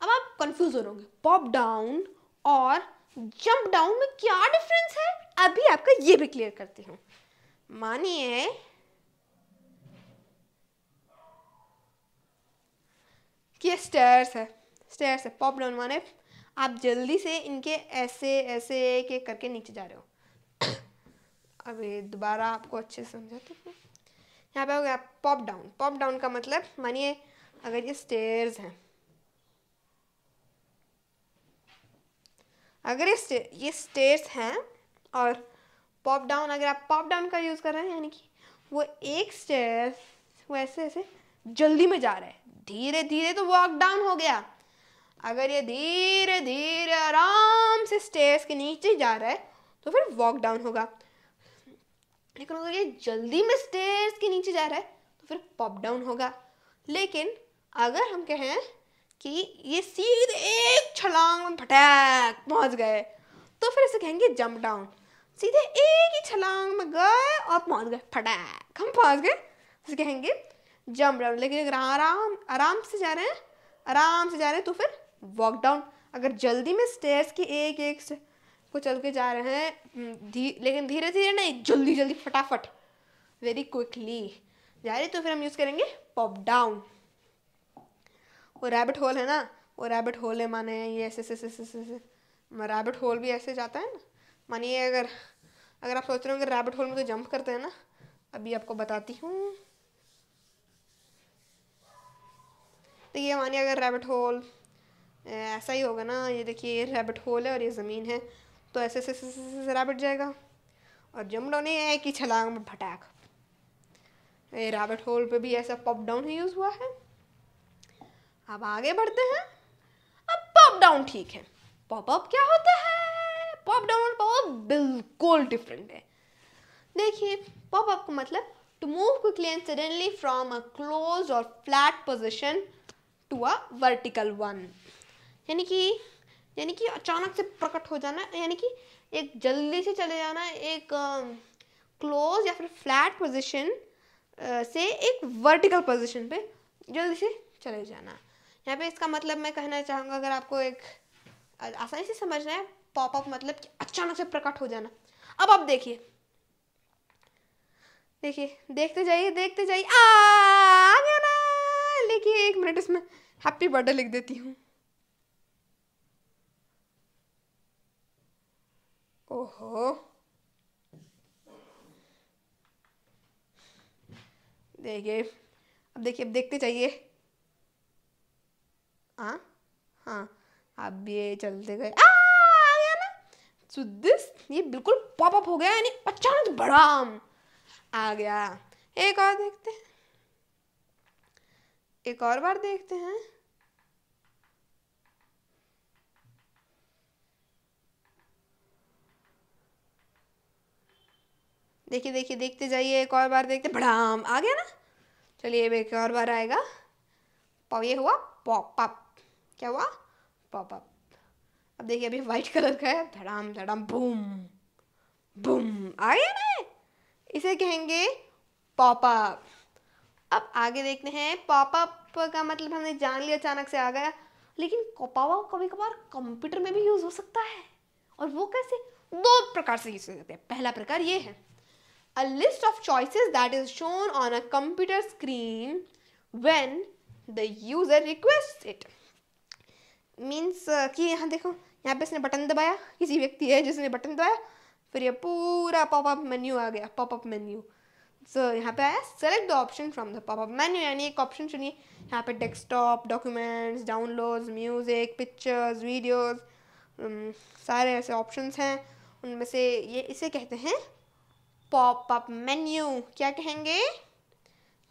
Speaker 1: अब आप कंफ्यूज हो रहोगे पॉप डाउन और जंप डाउन में क्या डिफरेंस है? अभी आपका ये भी क्लियर करती हूँ। मानिए, कि स्टेयर्स है। स्टेयर्स है। पॉप डाउन माने आप जल्दी से इनके ऐसे ऐसे एक करके नीचे जा रहे हो। अभी दोबारा आपको अच्छे से समझाते हूँ। यहाँ पे हो गया पॉप डाउन पॉप डाउन का मतलब मानिए, अगर ये स्टेयर्स हैं अगर ये ये स्टेयर्स हैं और पॉप डाउन अगर आप पॉप डाउन का यूज़ कर रहे हैं, यानी कि वो एक स्टेयर वो ऐसे ऐसे जल्दी में जा रहा है। धीरे धीरे तो वॉक डाउन हो गया। अगर ये धीरे धीरे आराम से स्टेयर्स के नीचे जा रहा है तो फिर वॉक डाउन होगा। लेकिन अगर ये जल्दी में स्टेयर्स के नीचे जा रहा है तो फिर पॉप डाउन होगा। लेकिन अगर हम कहें कि ये सीधे एक छलांग में फटैक पहुँच गए। तो फिर इसे कहेंगे जंप डाउन सीधे एक ही छलांग में गए और पहुँच गए। फटैक हम पहुँच गए। इसे कहेंगे जंप डाउन लेकिन अगर आराम आराम से जा रहे हैं आराम से जा रहे हैं तो फिर वॉक डाउन अगर जल्दी में स्टेयर्स की एक एक से को चल के जा रहे हैं हम्म, धी, लेकिन धीरे धीरे नहीं जल्दी जल्दी फटाफट वेरी क्विकली जा रही तो फिर हम यूज़ करेंगे पॉप डाउन वो रैबिट होल है ना, वो रैबिट होल है माने ये ऐसे ऐसे ऐसे ऐसे रैबिट होल भी ऐसे जाता है ना। मानिए अगर अगर आप सोच रहे हो कि रैबिट होल में तो जंप करते हैं ना, अभी आपको बताती हूँ। तो ये मानिए अगर रैबिट होल ऐसा ही होगा ना, ये देखिए ये रैबिट होल है और ये ज़मीन है तो ऐसे ऐसे ऐसे रैबिट जाएगा। और जंप डाउन है एक ही छलांग में फटाक। ये रैबिट होल पे भी ऐसा पॉप डाउन ही यूज़ हुआ है। अब आगे बढ़ते हैं। अब पॉप डाउन ठीक है। पॉप अप क्या होता है? पॉप डाउन और पॉप बिल्कुल डिफरेंट है। देखिए पॉप अप का मतलब to move quickly and suddenly from a close और flat position to a vertical one यानी कि यानी कि अचानक से प्रकट हो जाना यानी कि एक जल्दी से चले जाना एक क्लोज uh, या फिर फ्लैट पोजीशन uh, से एक वर्टिकल पोजीशन पे जल्दी से चले जाना। यहाँ पे इसका मतलब मैं कहना चाहूँगा, अगर आपको एक आसानी से समझना है पॉपअप मतलब कि अचानक से प्रकट हो जाना। अब आप देखिए। देखिए, देखते जाइए देखते जाइए। आ गया ना! लिखिए एक मिनट इसमें। हैप्पी बर्थडे लिख देती हूँ। ओहो। देखिए, अब देखिए, अब देखते जाइए। हाँ हाँ। अब ये चलते गए। आ गया ना। सो दिस ये बिल्कुल पॉप अप हो गया, यानी अचानक बड़ा आ गया। एक और देखते हैं। एक और बार देखते हैं। देखिए देखिए, देखते जाइए। एक और बार देखते भड़ाम आ गया ना? चलिए एक और बार आएगा। पॉप ये हुआ पॉप अप क्या हुआ? पॉप अप अब देखिए, अभी वाइट कलर का है, धड़ाम धड़ाम बूम बूम आ गया ना? इसे कहेंगे पॉप अप अब आगे देखते हैं पॉप अप का मतलब हमने जान लिया, अचानक से आ गया। लेकिन पॉप कभी कभार कंप्यूटर में भी यूज़ हो सकता है। और वो कैसे? दो प्रकार से यूज़ हो सकते हैं। पहला प्रकार ये है। A list of choices that is shown on a computer screen when the user requests it. Means कि यहाँ देखो, यहाँ पे इसने बटन दबाया, किसी व्यक्ति है जिसने बटन दबाया, फिर ये पूरा पॉपअप मेन्यू आ गया पॉपअप मेन्यू सो यहाँ पे आया select the option from the popup menu यानी एक ऑप्शन चुनिए। यहाँ पे desktop documents downloads music pictures videos सारे ऐसे ऑप्शंस हैं। उनमें से ये, इसे कहते हैं पॉपअप मेन्यू क्या कहेंगे?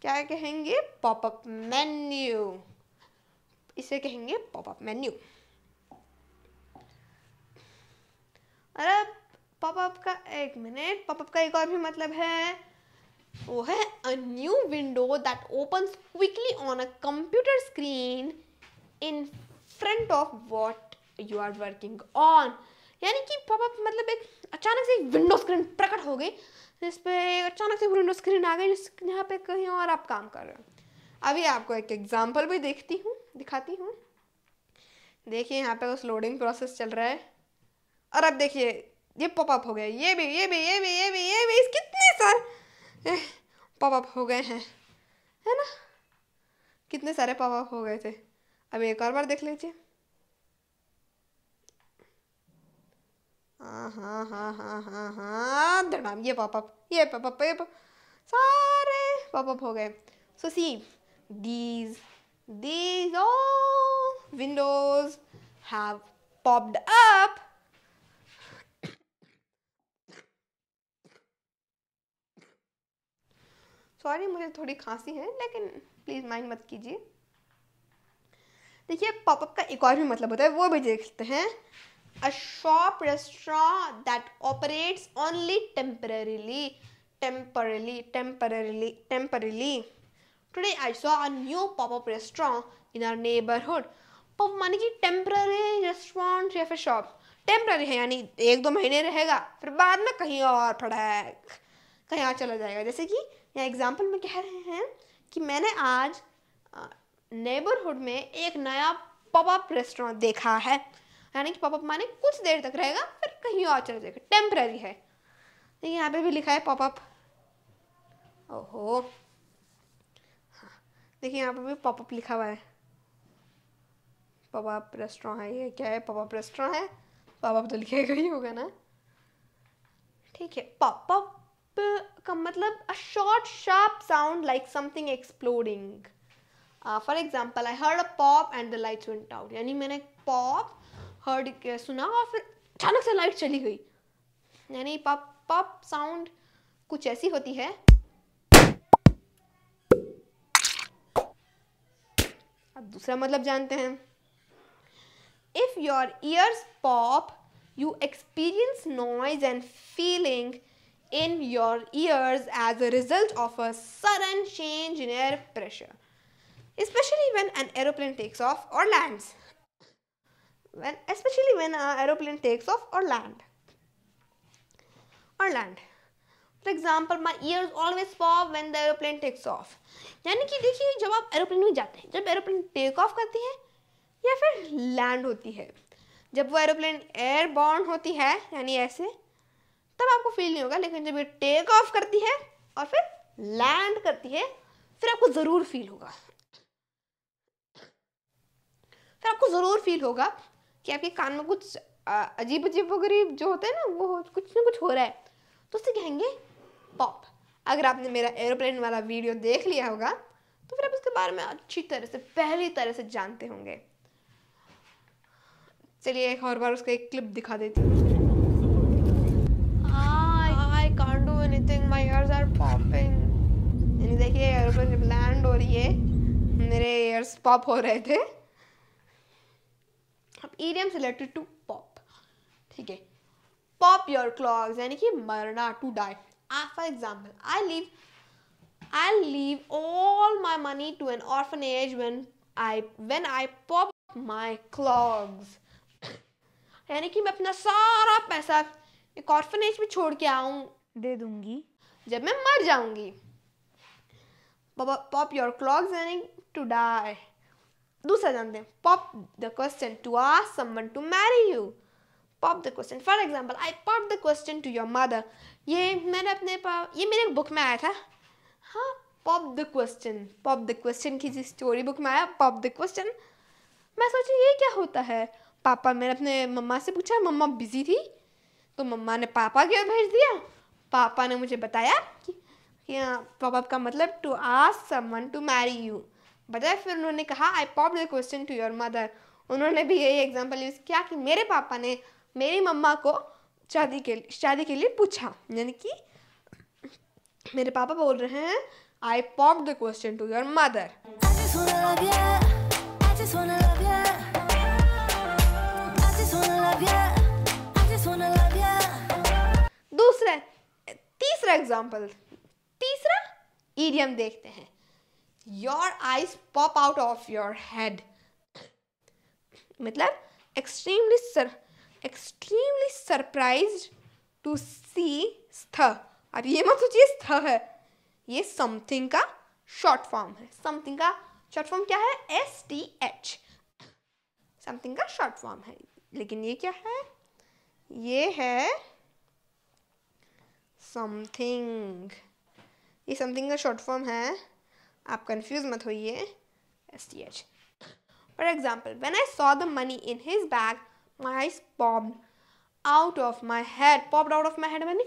Speaker 1: क्या कहेंगे? पॉपअप मेन्यू इसे कहेंगे पॉपअप मेन्यू अरे पॉपअप का एक मिनट पॉपअप का एक और भी मतलब है, वो है a new window that opens quickly on a computer screen in front of what you are working on यानी कि पॉपअप मतलब एक अचानक से एक विंडो स्क्रीन प्रकट हो गई जिस पे अचानक से विंडो स्क्रीन आ गई, जिस यहाँ पे कहीं और आप काम कर रहे हो। अभी आपको एक एग्जांपल भी देखती हूँ। दिखाती हूँ। देखिए यहाँ पे उस लोडिंग प्रोसेस चल रहा है। और अब देखिए, ये पॉपअप हो गया। ये भी ये भी ये भी ये भी ये भी कितने सारे पॉपअप हो गए हैं, है ना? कितने सारे पॉपअप हो गए थे? अब एक और बार देख लीजिए। हाँ हाँ हाँ हाँ हाँ हाँ ये पॉपअप ये पॉपअप ये pop- सारे पॉपअप हो गए। So see these these all windows have popped up. Sorry मुझे थोड़ी खांसी है, लेकिन प्लीज़ माइंड मत कीजिए। देखिए पॉपअप का एक और भी मतलब होता है, वो भी देखते हैं। A shop restaurant that operates only temporarily temporarily temporarily temporarily today i saw a new pop-up restaurant in our neighborhood. माने कि टेम्पररी रेस्टोरेंट या फिर शॉप टेम्पररी है, यानी एक दो महीने रहेगा, फिर बाद में कहीं और फड़क कहीं और चला जाएगा। जैसे कि यहाँ एग्ज़ाम्पल में कह रहे हैं कि मैंने आज नेबरहुड में एक नया पॉपअप रेस्टोरेंट देखा है। यानी कि पॉपअप माने कुछ देर तक रहेगा, फिर कहीं और चला जाएगा। टेम्पररी है। यहाँ पे भी लिखा है पॉपअप ओहो। हाँ देखिए, यहाँ पे भी पॉपअप लिखा हुआ है। पॉपअप रेस्टोरेंट है, ये क्या है? पॉपअप रेस्टोरेंट है? पॉपअप तो लिखेगा ही होगा ना। ठीक है पॉपअप का मतलब a short sharp sound like something exploding for example I heard a pop and the lights went out यानी मैंने पॉप हर्ड सुना और फिर अचानक से लाइट चली गई। यानी पॉप पॉप साउंड कुछ ऐसी होती है अब दूसरा मतलब जानते हैं if your ears pop you experience noise and feeling in your ears as a result of a sudden change in air pressure, especially when an aeroplane takes off or lands. When, especially when an aeroplane takes off or land. Or land. For example, my ears always pop when the aeroplane takes off. यानी कि देखिए जब आप aeroplane में जाते हैं जब aeroplane take off करती है या फिर लैंड होती है जब वो एरोप्लेन एयर बॉर्न होती है यानी ऐसे तब आपको फील नहीं होगा लेकिन जब ये टेक ऑफ़ करती है और फिर लैंड करती है फिर आपको ज़रूर फील होगा फिर आपको ज़रूर फील होगा कि आपके कान में कुछ अजीब अजीब वगैरह जो होते हैं ना वो कुछ ना कुछ हो रहा है तो उससे कहेंगे पॉप अगर आपने मेरा एरोप्लेन वाला वीडियो देख लिया होगा तो फिर आप इसके बारे में अच्छी तरह से पहली तरह से जानते होंगे। चलिए एक और बार उसका एक क्लिप दिखा देती हूँ। देखिए एरोप्लेन जब लैंड हो रही है मेरे ears पॉप हो रहे थे। अब ईडियम्स रिलेटेड टू पॉप ठीक है। पॉप योर क्लॉग्स यानी कि मरना to die for example I leave I leave all my money to an orphanage when I when I pop my clogs यानी कि मैं अपना सारा पैसा एक ऑर्फनेज में छोड़ के आऊँ
Speaker 2: दे दूँगी।
Speaker 1: जब मैं मर जाऊँगी। पॉप योर क्लॉग्स यानी टू डाई दूसरा जानते हैं pop the question to ask someone to marry you pop the question for example I pop the question to your mother ये मैंने अपने पा ये मेरे बुक में आया था। हाँ pop the question pop the question की जिस स्टोरी बुक में आया पॉप द क्वेश्चन मैं सोची ये क्या होता है? पापा मैंने अपने मम्मा से पूछा मम्मा बिज़ी थी? तो मम्मा ने पापा के भेज दिया। पापा ने मुझे बताया कि, कि पापा का मतलब to ask someone to marry you बताया फिर उन्होंने कहा I pop the question to your mother उन्होंने भी यही एग्ज़ाम्पल यूज़ किया कि मेरे पापा ने मेरी मम्मा को शादी के शादी के लिए पूछा। यानी कि मेरे पापा बोल रहे हैं I pop the question to your mother दूसरा तीसरा एग्ज़ाम्पल तीसरा ईडियम देखते हैं। Your eyes pop out of your head मतलब extremely sir extremely surprise to see sth अब ये मत सोचिए स्थ है। ये समथिंग का शॉर्ट फॉर्म है। समथिंग का शॉर्ट फॉर्म क्या है? एस टी एच समथिंग का शॉर्ट फॉर्म है। लेकिन ये क्या है? ये है समथिंग ये समथिंग का शॉर्ट फॉर्म है। आप कंफ्यूज मत होइए S T H for example when I saw the money in his bag my eyes popped out of my head popped out of my head मैंने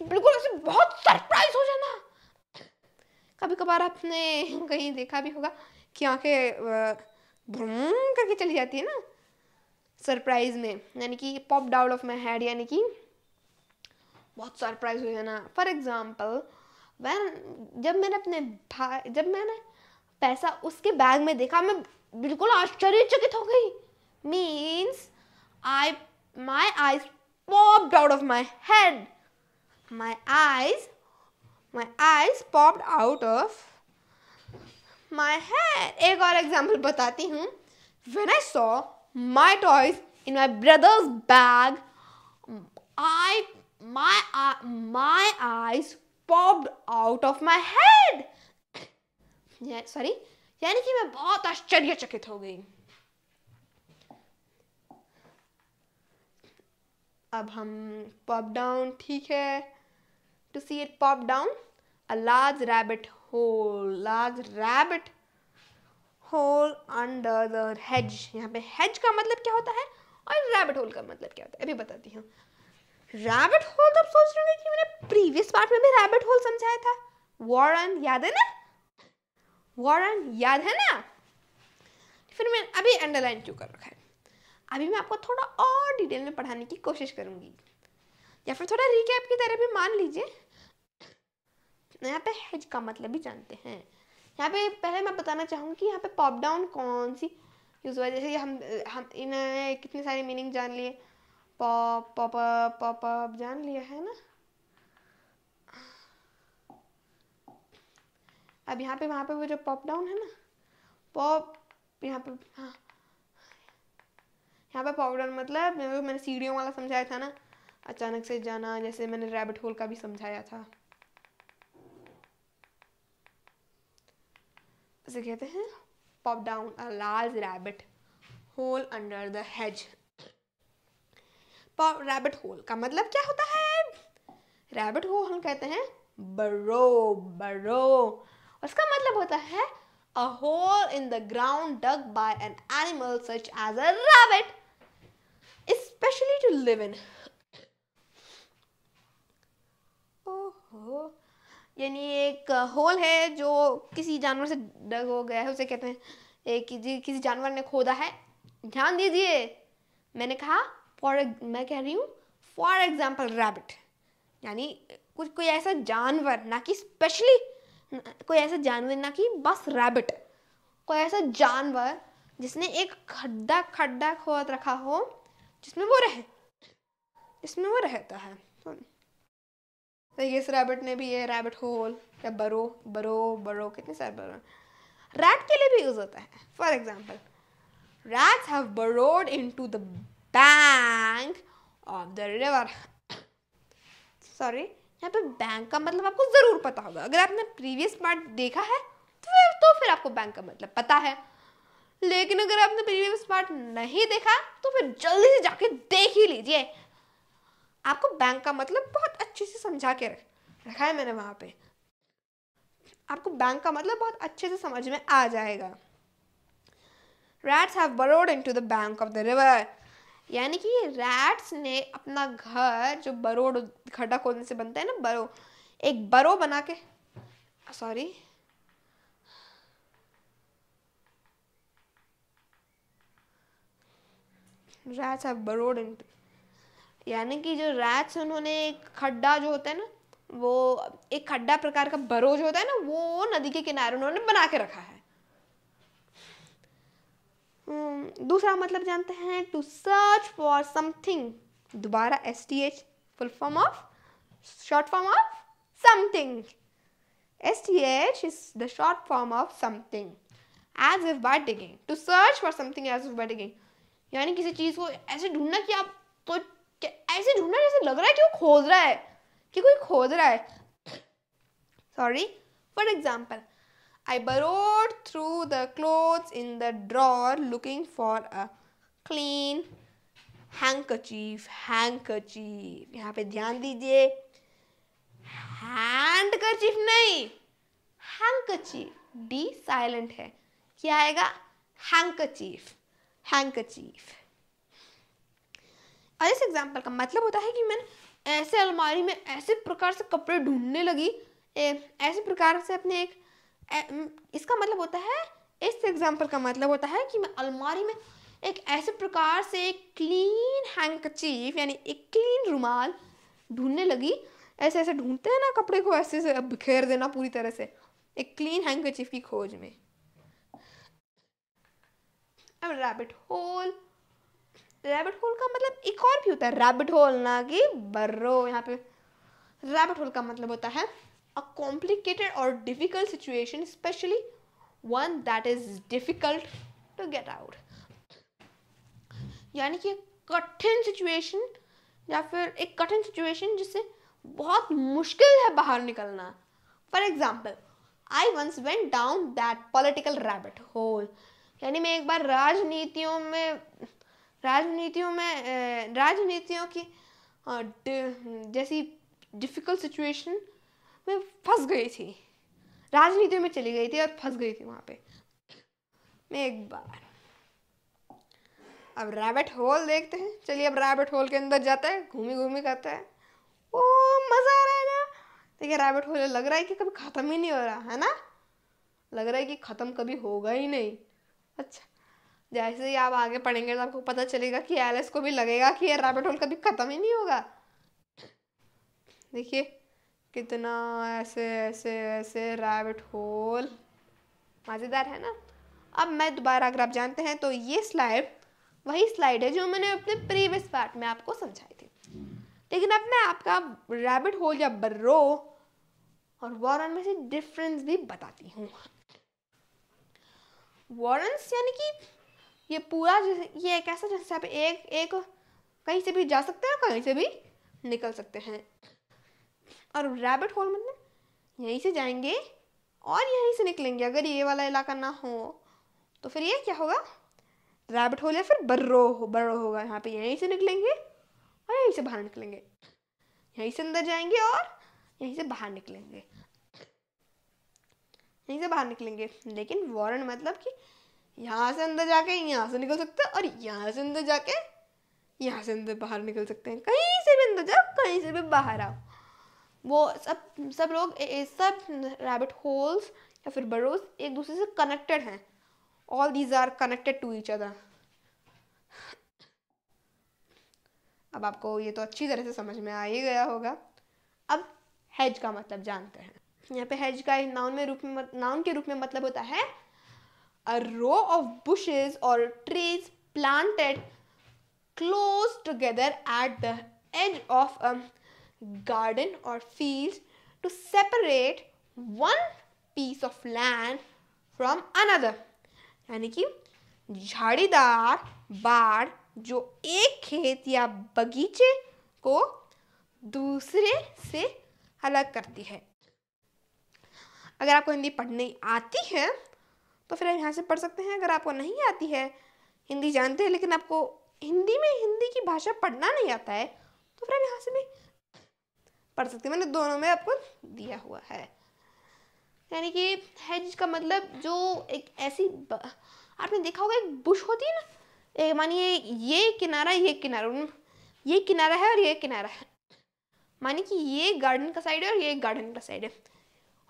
Speaker 1: बिल्कुल ऐसे बहुत सरप्राइज़ हो जाना। कभी कभार आपने कहीं देखा भी होगा कि आँखें भ्रूम करके चली जाती है ना सरप्राइज़ में, यानी कि pop out of my head यानी कि बहुत सरप्राइज़ हो जाना। फॉर एग्ज़ाम्पल वैन जब मैंने अपने भाई जब मैंने पैसा उसके बैग में देखा, मैं बिल्कुल आश्चर्यचकित हो गई। Means I my eyes popped out of my head my eyes my eyes popped out of my head एक और एग्ज़ाम्पल बताती हूँ. When I saw my toys in my brother's bag I my uh, my eyes popped out of my head. Sorry यानी कि मैं बहुत आश्चर्यचकित हो गई। अब हम पॉप डाउन ठीक है? To see it pop down a large rabbit hole large rabbit hole under the hedge यहाँ पे हेज का मतलब क्या होता है? और रैबिट होल का मतलब क्या होता है? अभी बताती हूँ। रैबिट होल तो सोच रहे कि मैंने प्रीवियस पार्ट में भी रैबिट होल समझाया था। वॉरन याद है ना? वॉरन याद है ना? फिर मैं अभी अंडरलाइन क्यों कर रखा है? अभी मैं आपको थोड़ा और डिटेल में पढ़ाने की कोशिश करूँगी। या फिर थोड़ा रिकैप की तरह भी मान लीजिए। यहाँ पे हेज का मतलब भी जानते हैं। यहाँ पे पहले मैं बताना चाहूँगी कि यहाँ पे पॉप डाउन कौन सी यूज़ हुआ जैसे हम हम इन, कितनी सारी मीनिंग जान लिए। पॉप पॉप पॉप अप जान लिया है ना? अब यहाँ पे, वहाँ पे वो जो पॉप डाउन है ना? पॉप यहाँ पे हाँ। यहाँ पे डाउन मतलब मैंने सीढ़ियों वाला समझाया था ना, अचानक से जाना, जैसे मैंने रैबिट होल का भी समझाया था। इसे कहते हैं pop down a large rabbit hole under the hedge rabbit hole का मतलब क्या होता है? रैबिट होल हम कहते हैं बरो बरो उसका मतलब होता है, a hole in the ground dug by an animal such as a rabbit. Especially to live in. यानी एक होल है जो किसी जानवर से डग हो गया है, उसे कहते हैं, एक किसी जानवर ने खोदा है। ध्यान दीजिए। मैंने कहा फॉर मैं कह रही हूँ फॉर एग्ज़ाम्पल रैबिट यानी कुछ, कोई ऐसा जानवर, ना कि स्पेशली कोई ऐसा जानवर, ना कि बस रैबिट कोई ऐसा जानवर जिसने एक खड्डा खड्डा खोद रखा हो जिसमें वो रहे। जिसमें वो रहता है। तो इस रैबिट ने भी ये रैबिट होल या बरो बरो बरो कितने सारे बरो रैट के लिए भी यूज़ होता है। For example rats have burrowed into the bank of the river sorry यहाँ पे बैंक का मतलब आपको ज़रूर पता होगा। अगर आपने प्रीवियस पार्ट देखा है तो तो फिर आपको बैंक का मतलब पता है। लेकिन अगर आपने प्रीवियस पार्ट नहीं देखा तो फिर जल्दी से जाके देख ही लीजिए। आपको बैंक का मतलब बहुत अच्छे से समझा के रखा है मैंने वहाँ पे। आपको बैंक का मतलब बहुत अच्छे से समझ में आ जाएगा। Rats have burrowed into the bank of the river यानी कि रैट्स ने अपना घर, जो बरोड खड्डा खोदने से बनता है ना बरो एक बरो बना के sorry rats have burrowed into यानी कि जो रैट्स उन्होंने एक खड्डा जो होता है ना वो एक खड्डा प्रकार का बरो जो होता है ना वो नदी के किनारे उन्होंने बना के रखा है। हम्म, दूसरा मतलब जानते हैं टू सर्च फॉर समथिंग दोबारा S T H full form of short form of something S T H is the short form of something as if by digging to search for something as if by digging यानी किसी चीज़ को ऐसे ढूंढना कि आप तो ऐसे ढूंढना जैसे लग रहा है कि वो खोज रहा है, कि कोई खोज रहा है। Sorry for example I burrowed through the cloth in the drawer looking for a clean handkerchief handkerchief यहाँ पे ध्यान दीजिए। हैंड कचीफ नहीं हैंकचीफ डी साइलेंट है। क्या आएगा? Handkerchief handkerchief. और इस एग्ज़ाम्पल का मतलब होता है कि मैंने ऐसे अलमारी में ऐसे प्रकार से कपड़े ढूँढने लगी ए, ऐसे प्रकार से अपने एक ए, इसका मतलब होता है इस एग्ज़ाम्पल का मतलब होता है कि मैं अलमारी में एक ऐसे प्रकार से एक क्लीन हैंकचीफ यानी एक क्लीन रुमाल ढूँढने लगी। ऐसे ऐसे ढूंढते हैं ना कपड़े को ऐसे से बिखेर देना पूरी तरह से एक क्लीन हैंकचीफ की खोज में। अब रैबिट होल रैबिट होल का मतलब एक और भी होता है रैबिट होल ना कि बर्रो यहाँ पे रैबिट होल का मतलब होता है अ कॉम्प्लिकेटेड और difficult situation especially one that is difficult to get out यानी कि कठिन सिचुएशन या फिर एक कठिन सिचुएशन जिससे बहुत मुश्किल है बाहर निकलना। For example I once went down that political rabbit hole यानी मैं एक बार राजनीतियों में राजनीतियों में राजनीतियों की जैसी डिफ़िकल्ट सिचुएशन में फंस गई थी। राजनीति में चली गई थी और फंस गई थी वहाँ पे। मैं एक बार, अब रैबिट होल देखते हैं। चलिए अब रैबिट होल के अंदर जाता है घूमी घूमी करता है। ओ, मज़ा आ रहा है ना? देखिए रैबिट होल लग रहा है कि कभी ख़त्म ही नहीं हो रहा, है ना? लग रहा है कि ख़त्म कभी होगा ही नहीं। अच्छा जैसे ही आप आगे पढ़ेंगे तो आपको पता चलेगा कि एलिस को भी लगेगा कि ये रैबिट होल कभी ख़त्म ही नहीं होगा। देखिए, कितना ऐसे ऐसे ऐसे रैबिट होल मज़ेदार है ना? अब मैं दोबारा अगर आप जानते हैं तो ये स्लाइड वही स्लाइड है जो मैंने अपने प्रीवियस पार्ट में आपको समझाई थी। लेकिन अब मैं आपका रैबिट होल या बर्रो और वॉरन में से डिफरेंस भी बताती हूँ। वॉरन्स यानी कि ये पूरा ये एक ऐसा जैसे आप एक एक कहीं से भी जा सकते हैं, कहीं से भी निकल सकते हैं। और रैबिट होल मतलब यहीं से जाएँगे और यहीं से निकलेंगे, अगर ये वाला इलाका ना हो तो फिर ये क्या होगा? रैबिट होल या फिर बर्रो हो बर्रो होगा। यहाँ पे यहीं से निकलेंगे और यहीं से बाहर निकलेंगे। यहीं से अंदर जाएँगे और यहीं से बाहर निकलेंगे। यहीं से बाहर निकलेंगे। लेकिन वारंट मतलब कि यहाँ से अंदर जाके यहाँ से निकल सकते हैं और यहाँ से अंदर जाके यहाँ से अंदर बाहर निकल सकते हैं। कहीं से भी अंदर जाओ कहीं से भी बाहर आओ। वो सब सब लोग ए, सब रैबिट होल्स या फिर बरोज एक दूसरे से कनेक्टेड हैं। All these are connected to each other अब आपको ये तो अच्छी तरह से समझ में आ ही गया होगा। अब हेज का मतलब जानते हैं। यहाँ पे हेज का नाउन में रूप में नाउन के रूप में मतलब होता है अ रो ऑफ़ बुशेस और trees planted close together at the edge of a garden और field to separate one piece of land from another यानी कि झाड़ीदार बाढ़ जो एक खेत या बगीचे को दूसरे से अलग करती है। अगर आपको हिंदी पढ़नी आती है तो फिर आप यहाँ से पढ़ सकते हैं। अगर आपको नहीं आती है, हिंदी जानते हैं, लेकिन आपको हिंदी में हिंदी की भाषा पढ़ना नहीं आता है तो फिर आप यहाँ से भी पढ़ सकते हैं। मैंने दोनों में आपको दिया हुआ है। यानी कि हेज का मतलब जो एक ऐसी आपने देखा होगा, एक बुश होती है ना? मानिए ये किनारा ये किनारा। ये किनारा है और ये किनारा है। मानिए कि ये गार्डन का साइड है और ये गार्डन का साइड है।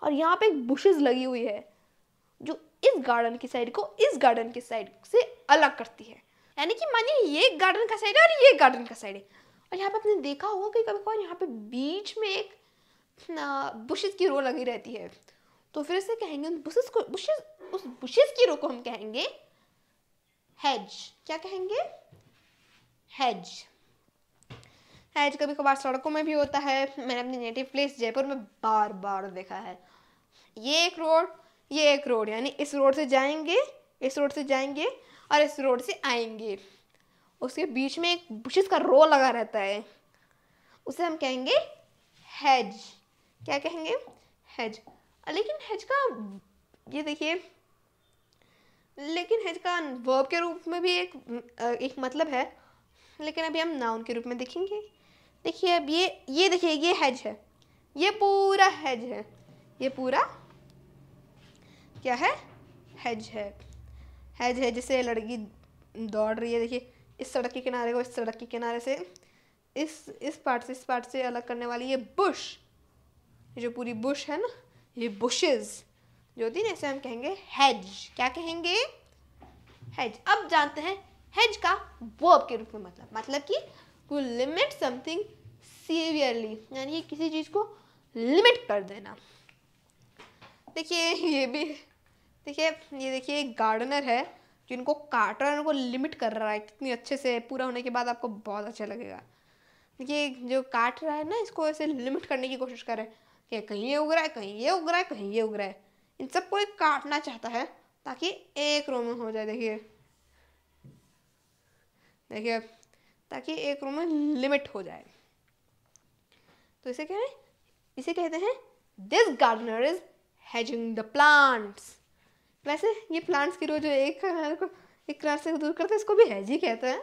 Speaker 1: और यहाँ पे एक बुशेज लगी हुई है, जो इस गार्डन की साइड को इस गार्डन की साइड से अलग करती है। यानी कि मानिए ये गार्डन का साइड है और ये गार्डन का साइड है। और यहाँ पे आपने देखा होगा कि कभी कभार यहाँ पे बीच में एक बुशेज की रो लगी रहती है। तो फिर से कहेंगे उन बुशेज को बुशेज उस बुशेज की रो को हम कहेंगे हेज क्या कहेंगे? हेज हेज कभी कभार सड़कों में भी होता है। मैंने अपनी नेटिव प्लेस जयपुर में बार बार देखा है। ये एक रोड ये एक रोड यानी इस रोड से जाएँगे, इस रोड से जाएँगे और इस रोड से आएँगे। उसके बीच में एक बुशेस का रो लगा रहता है। उसे हम कहेंगे हेज क्या कहेंगे? हेज लेकिन हेज का, ये देखिए, लेकिन हेज का वर्ब के रूप में भी एक एक मतलब है। लेकिन अभी हम नाउन के रूप में देखेंगे। देखिए अब ये ये देखिए, ये हेज है। ये पूरा हेज है। ये पूरा क्या है? हेज है। हेज है जैसे लड़की दौड़ रही है। देखिए, इस सड़क के किनारे को, इस सड़क के किनारे से, इस इस पार्ट से, इस पार्ट से अलग करने वाली ये बुश ये जो पूरी बुश है ना, ये बुशेज जो होती है इसे हम कहेंगे हेज क्या कहेंगे? हेज अब जानते हैं हेज का वर्ब के रूप में मतलब मतलब कि टू लिमिट समथिंग सीवियरली यानी किसी चीज़ को लिमिट कर देना। देखिए, ये भी देखिए, ये देखिए एक गार्डनर है, जिनको काट रहा है उनको लिमिट कर रहा है, कितनी अच्छे से पूरा होने के बाद आपको बहुत अच्छा लगेगा। देखिए, जो काट रहा है ना, इसको ऐसे लिमिट करने की कोशिश करे कि कहीं ये उग रहा है, कहीं ये उग रहा है, कहीं ये उग रहा है। इन सबको एक काटना चाहता है, ताकि एक रो में हो जाए, देखिए। देखिए, ताकि एक रो में लिमिट हो जाए। तो इसे क्या है इसे कहते हैं this gardener is hedging the plants वैसे ये प्लांट्स की रो जो एक को एक किनार से दूर करते हैं, इसको भी हैज़ कहते हैं।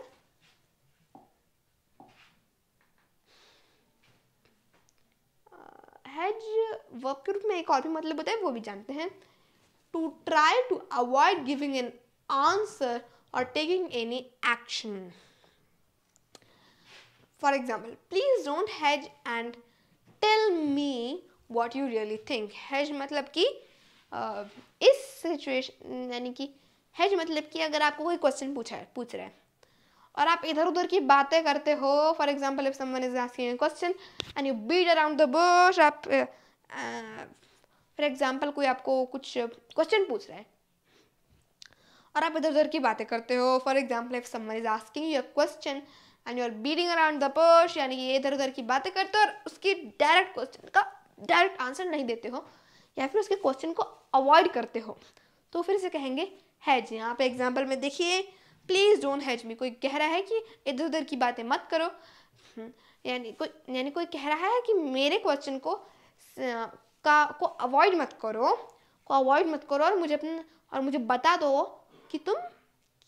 Speaker 1: हैज़ वर्क के रूप में एक और भी मतलब होता है वो भी जानते हैं। To try to avoid giving an answer और taking any action for example please don't hedge and tell me what you really think hedge मतलब कि इस सिचुएशन यानी कि हैज़ मतलब कि अगर आपको कोई क्वेश्चन पूछा है, पूछ रहा है, और आप इधर उधर की बातें करते हो for example if someone is asking question and you beat around the bush आप फॉर एग्ज़ाम्पल कोई आपको कुछ क्वेश्चन पूछ रहा है, और आप इधर उधर की बातें करते हो for example if someone is asking you question and you are beating around the bush यानी कि इधर उधर की बातें करते हो, और उसकी डायरेक्ट क्वेश्चन का डायरेक्ट आंसर नहीं देते हो या फिर उसके क्वेश्चन को अवॉइड करते हो तो फिर इसे कहेंगे हैज़ यहाँ पे एग्ज़ाम्पल में देखिए प्लीज़ डोंट हैज़ मी कोई कह रहा है कि इधर उधर की बातें मत करो। हम्म, यानी कोई यानी कोई कह रहा है कि मेरे क्वेश्चन को का को अवॉइड मत करो को अवॉइड मत करो और मुझे अपने और मुझे बता दो कि तुम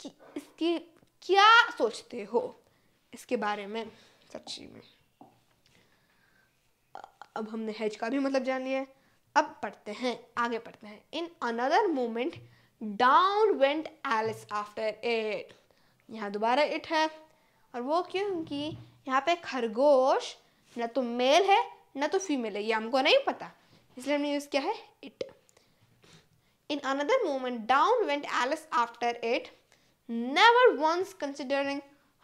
Speaker 1: कि, इसकी क्या सोचते हो इसके बारे में सच्ची में। अब हमने हैज़ का भी मतलब जान लिया है। अब पढ़ते हैं, आगे पढ़ते हैं। In another moment down went Alice after it यहाँ दोबारा इट है। और वो क्योंकि यहाँ पे खरगोश न तो मेल है, न तो फीमेल है। ये हमको नहीं पता। इसलिए हमने यूज़ किया है it in another moment down went Alice after it never once considering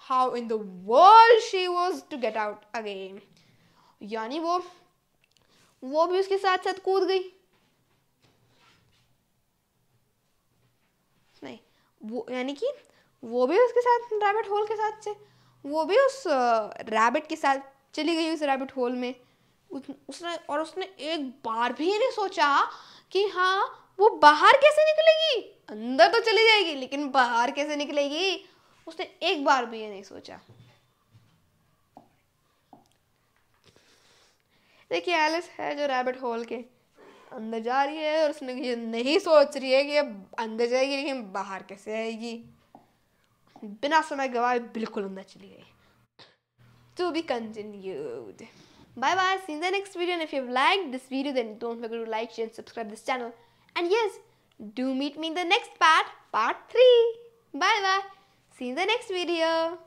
Speaker 1: how in the world she was to get out again यानी वो वो भी उसके साथ साथ कूद गई। नहीं वो यानी कि वो भी उसके साथ रैबिट होल के साथ से वो भी उस रैबिट के साथ चली गई उस रैबिट होल में। उस, उसने और उसने एक बार भी नहीं सोचा कि हाँ वो बाहर कैसे निकलेगी? अंदर तो चली जाएगी लेकिन बाहर कैसे निकलेगी? उसने एक बार भी ये नहीं सोचा। देखिए एलिस है जो रैबिट होल के अंदर जा रही है और उसने ये नहीं सोच रही है कि अब अंदर जाएगी लेकिन बाहर कैसे आएगी बिना समय गवाए बिल्कुल अंदर चली गई. Bye bye. See you in the next video. And if you've liked this video, then don't forget to like, share, and subscribe this channel. And yes, do meet me in the next part, part 3. Bye bye. See you in the next video.